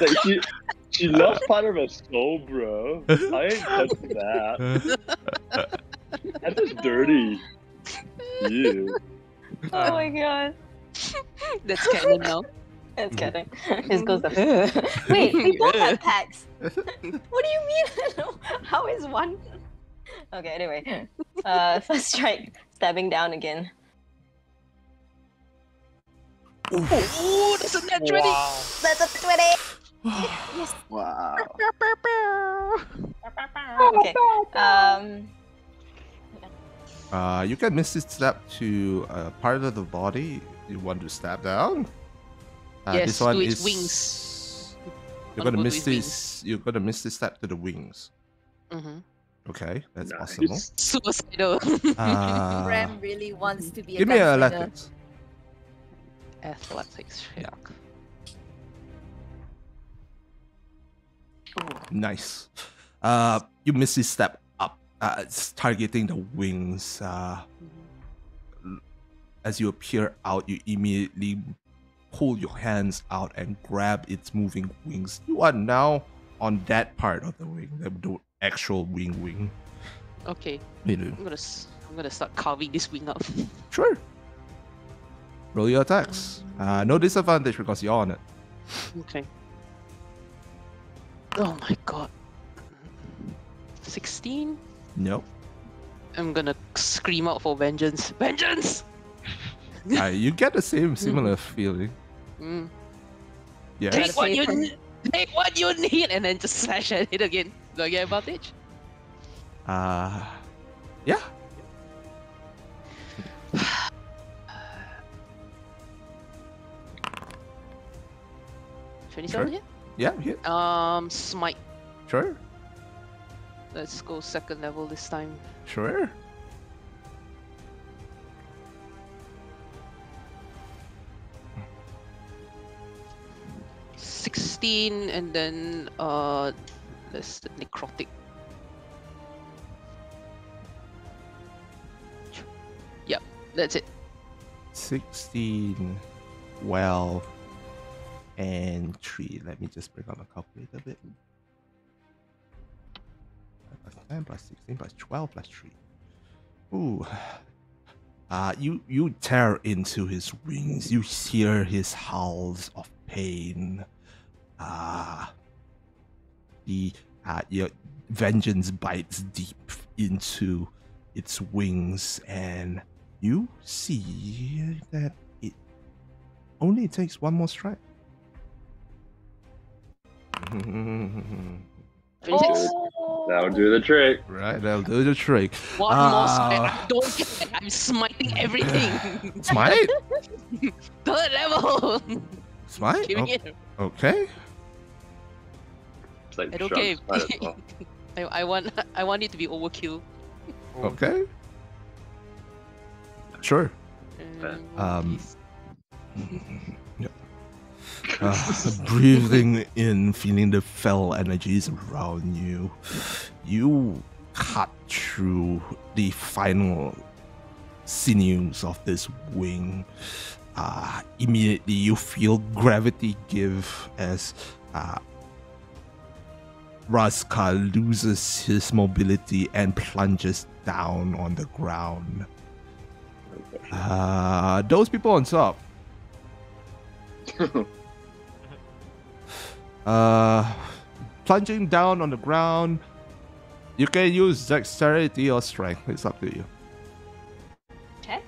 Like, she, She lost part of her soul, bro. I ain't touching that. That's just dirty. Ew. <laughs> Oh my god. <laughs> That's canon now. It's kidding. His goes the. <laughs> Wait, we both have packs. <laughs> What do you mean? <laughs> How is one? Okay, anyway. Uh, first strike, stabbing down again. Ooh, that's a net 20. That's a 20! <sighs> yes. Wow. Okay. Um, Uh, you can Misty Step to a part of the body you want to stab down. Uh, Yes, this one to its is wings. You're Wanna gonna miss its this. You're gonna Misty Step to the wings. Mm-hmm. Okay, that's Nice. possible. <laughs> Suicidal. Uh, Ram really wants to be a give me a gunslinger. athletics. Athletics check. Nice. Uh, you Misty Step up. Uh, it's targeting the wings. Uh, as you appear out, you immediately pull your hands out and grab its moving wings. You are now on that part of the wing, the, the actual wing wing. Okay, You know. I'm gonna I'm gonna start carving this wing up. Sure. Roll your attacks. Uh, no disadvantage because you're on it. okay. Oh my god. 16? Nope. I'm gonna scream out for vengeance. Vengeance! <laughs> Uh, you get the same <laughs> similar feeling. Mm. Yeah. Take what you. Take what you need, and then just slash at it again. Do I get advantage? Uh, yeah. Twenty-seven Sure. hit. Yeah. Hit. Um, smite. Sure. Let's go second level this time. Sure. Sixteen, and then uh, let's the necrotic. Yep, that's it. 16, 12, and 3. Let me just bring up my calculator a bit. 5 plus 10 plus 16 plus 12 plus 3. Ooh. Uh, you, you tear into his wings. You hear his howls of pain. Ah. the uh, your vengeance bites deep into its wings, and you see that it only takes one more strike. Twenty-six. <laughs> That'll do the trick. right, that'll do the trick. One more smite. Ah. I don't care. I'm smiting <laughs> everything. Smite? <laughs> Third level. Smite? Giving okay. It's like I don't care. Sean's fight as well. <laughs> I, I want <laughs> I want it to be overkill. Okay. Sure. Fair. Um, <laughs> yeah. Uh, breathing in, feeling the fell energies around you, you cut through the final sinews of this wing. Uh, immediately, you feel gravity give as uh, Raskar loses his mobility and plunges down on the ground. Uh, those people on top. <laughs> Uh, plunging down on the ground. You can use dexterity or strength. It's up to you. Okay.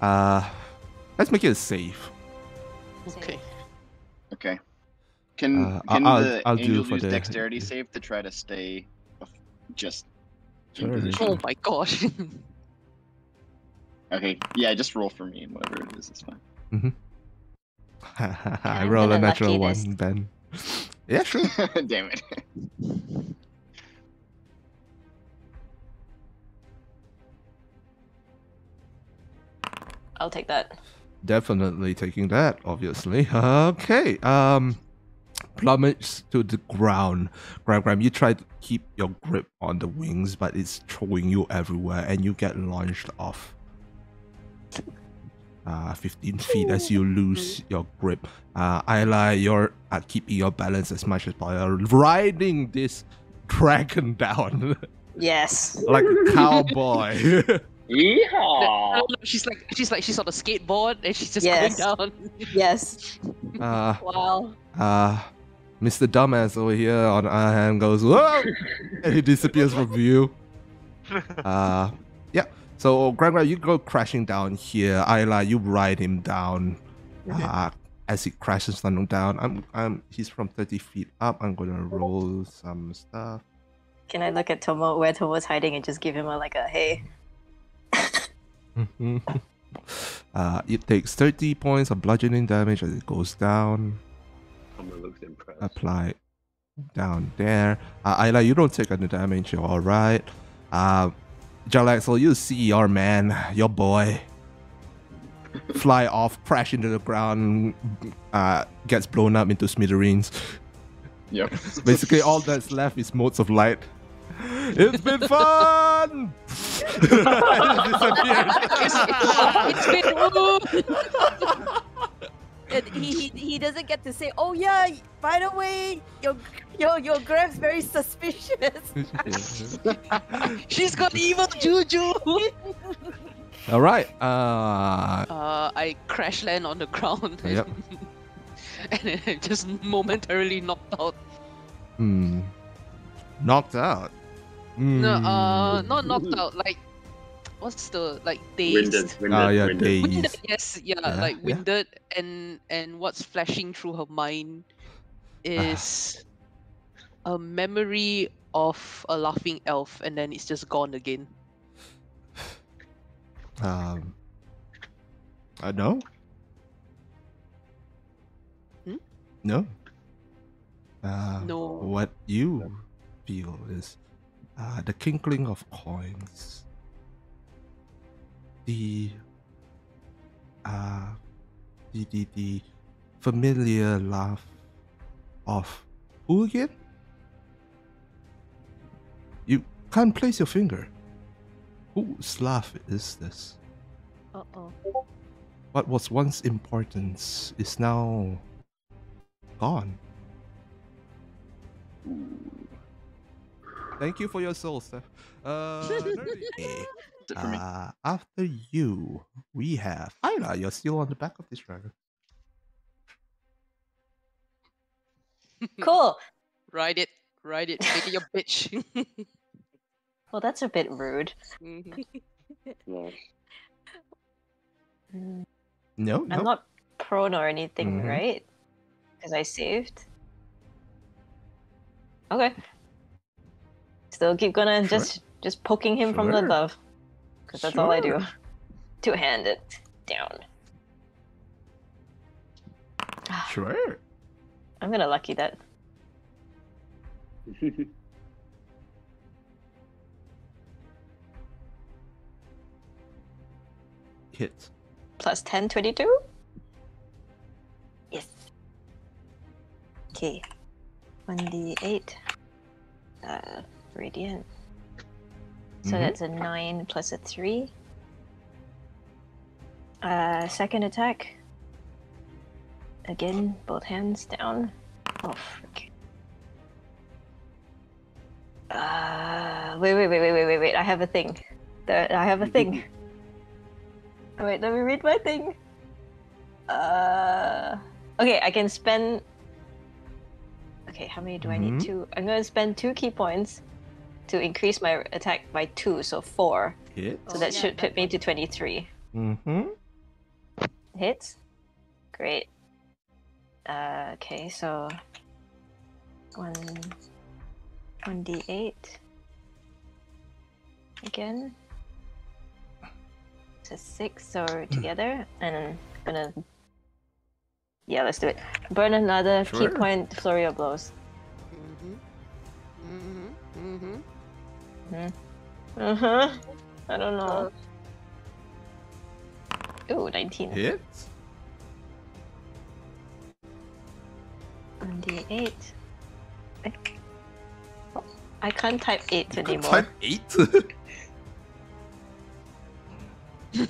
Uh, let's make it safe. Okay. Okay. Can Uh, can I'll- the I'll do angel for use the- dexterity <laughs> save to try to stay af- just in position? Oh my gosh. <laughs> Okay, yeah, just roll for me and whatever it is, it's fine. <laughs> I I'm rolled a natural lucky this. one, Ben. Yeah, sure. Damn it. I'll take that. Definitely taking that, obviously. Okay. Um plummets to the ground. Grab Grab, you try to keep your grip on the wings, but it's throwing you everywhere and you get launched off. uh, 15 feet as you lose your grip. Uh, Ayla, you're uh, keeping your balance as much as possible, riding this dragon <laughs> down Yes. like a cowboy. <laughs> Yeehaw! No, no, she's like she's like she's on a skateboard and she's just Yes. going down. Yes. uh, Wow. uh, Mr. Dumbass over here on our hand goes, whoa! <laughs> and he disappears from view. <laughs> Uh, yeah. So, Grandma, you go crashing down here. Ayla, you ride him down. Uh, as he crashes down, down. I'm, I'm, he's from 30 feet up. I'm gonna roll some stuff. Can I look at Tomo where Tomo's hiding and just give him a like a hey? <laughs> uh, it takes 30 points of bludgeoning damage as it goes down. Someone looks impressed. apply down there. Uh, Ayla, you don't take any damage. You're all right. Uh, Jalaxel, you see your man, your boy, <laughs> fly off, crash into the ground, uh, gets blown up into smithereens. Yep. <laughs> Basically, all that's left is modes of light. It's been <laughs> fun. it's been woo! And he, he he doesn't get to say, oh yeah, by the way, your your your Grab's very suspicious. <laughs> She's got evil juju. <laughs> all right. Uh, Uh, I crash land on the ground. Yep. <laughs> and then I'm just momentarily knocked out. hmm. Knocked out. No, uh, not knocked out. Like, what's the like dazed? Winded, winded, Ah, yeah, winded. dazed. Winded, yes, yeah, Yeah, like yeah. winded, and and what's flashing through her mind is a memory of a laughing elf, and then it's just gone again. Um, uh, no. Hmm? No. Uh, No. What you feel is uh, the kinkling of coins, the uh, the the, the familiar laugh of who again? You can't place your finger. Whose laugh is this? Uh oh. What was once importance is now gone. Thank you for your soul, Steph. Uh, <laughs> nerdy. Is <laughs> it for me? uh, after you, we have Ayla. You're still on the back of this dragon. Cool. <laughs> Ride it, ride it, make it your bitch. <laughs> Well, that's a bit rude. Mhm. Nice. Mm, No, I'm no. not prone or anything, Mhm. right? Because I saved. Okay. Still keep gonna Sure. just just poking him from the Sure. above. Because that's all I do. <laughs> To hand it down. Sure. I'm gonna lucky that. <laughs> Hit. Plus 10, 22? Yes. Okay. 1d8. Uh, radiant. So Mhm. that's a 9 plus a 3. Uh, second attack. Again, both hands down. Oh, frick. Uh, wait, wait, wait, wait, wait, wait, wait. I have a thing. I have a thing. Wait, let me read my thing. Uh, okay, I can spend. Okay, how many do I need Mhm. to? I'm gonna spend two ki points to increase my attack by two, so four. Hit. So Oh, that yeah, should put me to 23. Mm-hmm. Hits? Great. Uh, okay, so. One. 1d8. Again. So six, so together. And then gonna. Yeah, let's do it. Burn another ki Sure. point, flurry of blows. Mhm. Mhm. Mhm. Uh huh. I don't know. Ooh, 19. Hit. 1d8. Eh. Oh, I can't type 8 anymore. Type eight. <laughs>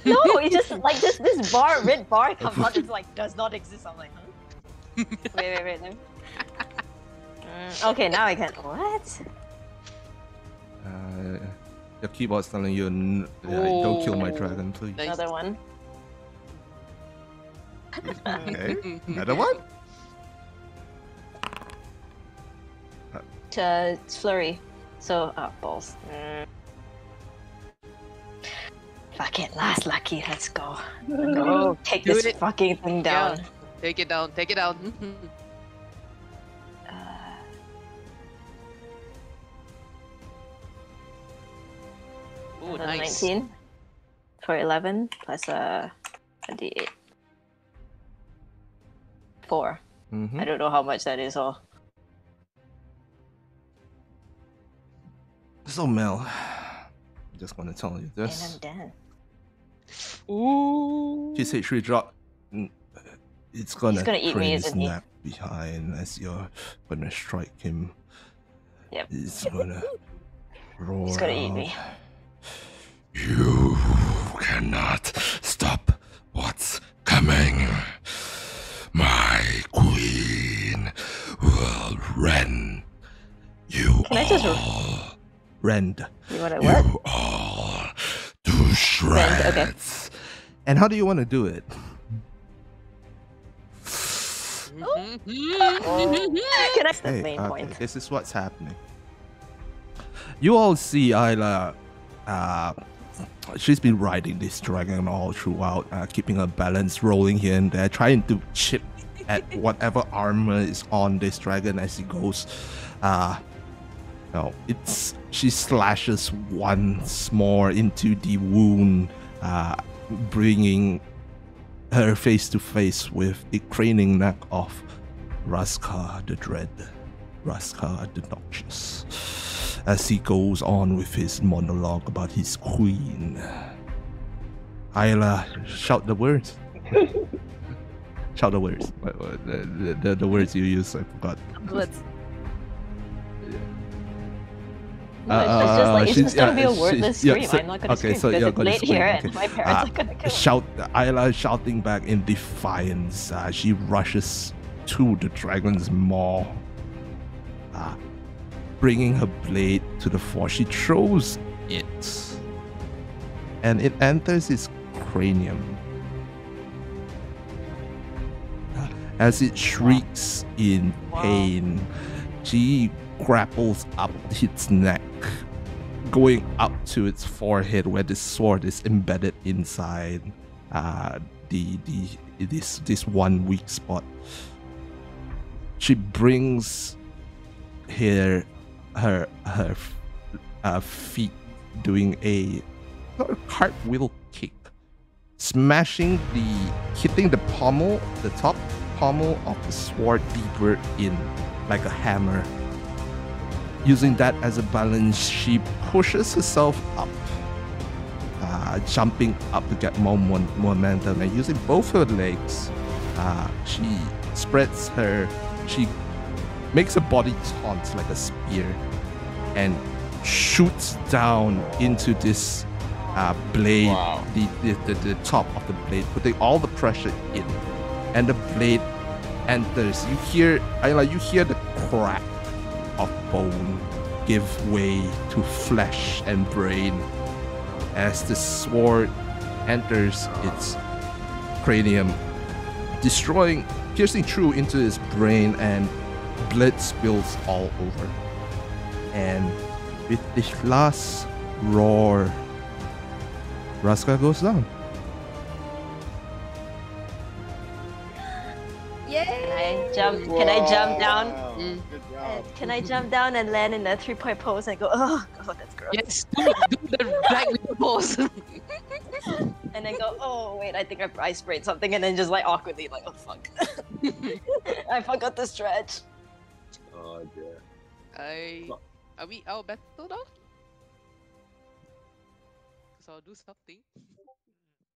No, it's just like this this bar, red bar <laughs> comes out. It's like does not exist. I'm like, huh? <laughs> wait, wait, wait. Let me... Mm, okay, now I can. What? Uh, your keyboard's telling you, n- yeah, don't kill my Oh. dragon, please. Another one. Okay, <laughs> another one. Uh, it's flurry. So, oh, balls. Mm. Fuck it, last lucky. Let's go. <laughs> Go take Do this it. fucking thing down. Yeah. Take it down. Take it down. <laughs> Oh, nice. 19 for 11 plus uh, a d8. Four. Mhm. I don't know how much that is all. So Mel, I'm just gonna tell you And I'm this. done. Ooh. She said she drop. mm, It's gonna, He's gonna eat me, crane his isn't he? behind as you're gonna strike him. Yep. It's gonna <laughs> roar. He's gonna eat me. You cannot stop what's coming. My queen will rend you Can I just- all, Rend. You want to what? you all to shreds. okay. And how do you want to do it? Can I? the Hey, main okay, point. this is what's happening. You all see Isla. Uh, she's been riding this dragon all throughout, uh, keeping her balance, rolling here and there, trying to chip at <laughs> whatever armor is on this dragon as he goes. Uh, no, it's she slashes once more into the wound, uh, bringing her face to face with the craning neck of Raskar the Dread, Raskar the Noxious, as he goes on with his monologue about his queen. Ayla, shout the words. <laughs> shout the words. What- what- The, the, the words you use, I forgot. Let's No, it's, it's just like it's just gonna be a wordless she's- yeah, scream. so- I'm not gonna okay, scream so because you're it's late scream, here okay. and my parents Uh, are gonna kill me. Shout, Ayla shouting back in defiance. Uh, she rushes to the dragon's maw, uh, bringing her blade to the fore. She throws it, and it enters his cranium. As it shrieks in pain, she grapples up its neck, going up to its forehead where the sword is embedded inside uh, the the this this one weak spot. She brings her her her uh, feet doing a cartwheel kick, smashing the hitting the pommel the top pommel of the sword deeper in like a hammer Using that as a balance, she pushes herself up, uh, jumping up to get more momentum, and using both her legs, uh, she spreads her. She makes a body taunt like a spear, and shoots down into this uh, blade, Wow. the, the, the the top of the blade, putting all the pressure in, and the blade enters. You hear, I like you hear the crack of bone give way to flesh and brain as the sword enters its cranium, destroying, piercing through into his brain, and blood spills all over. And with this last roar, Raska goes down. Yay! Can I jump? Can I jump down? Mm. Uh. Can I jump down and land in a three point pose and go, oh, God, that's gross. Yes, do, do the black widow pose. <laughs> And then go, oh, wait, I think I, I sprayed something. And then just like awkwardly, like, oh, fuck. <laughs> I forgot to stretch. Oh dear. I are we out of battle now? Cause I'll do something.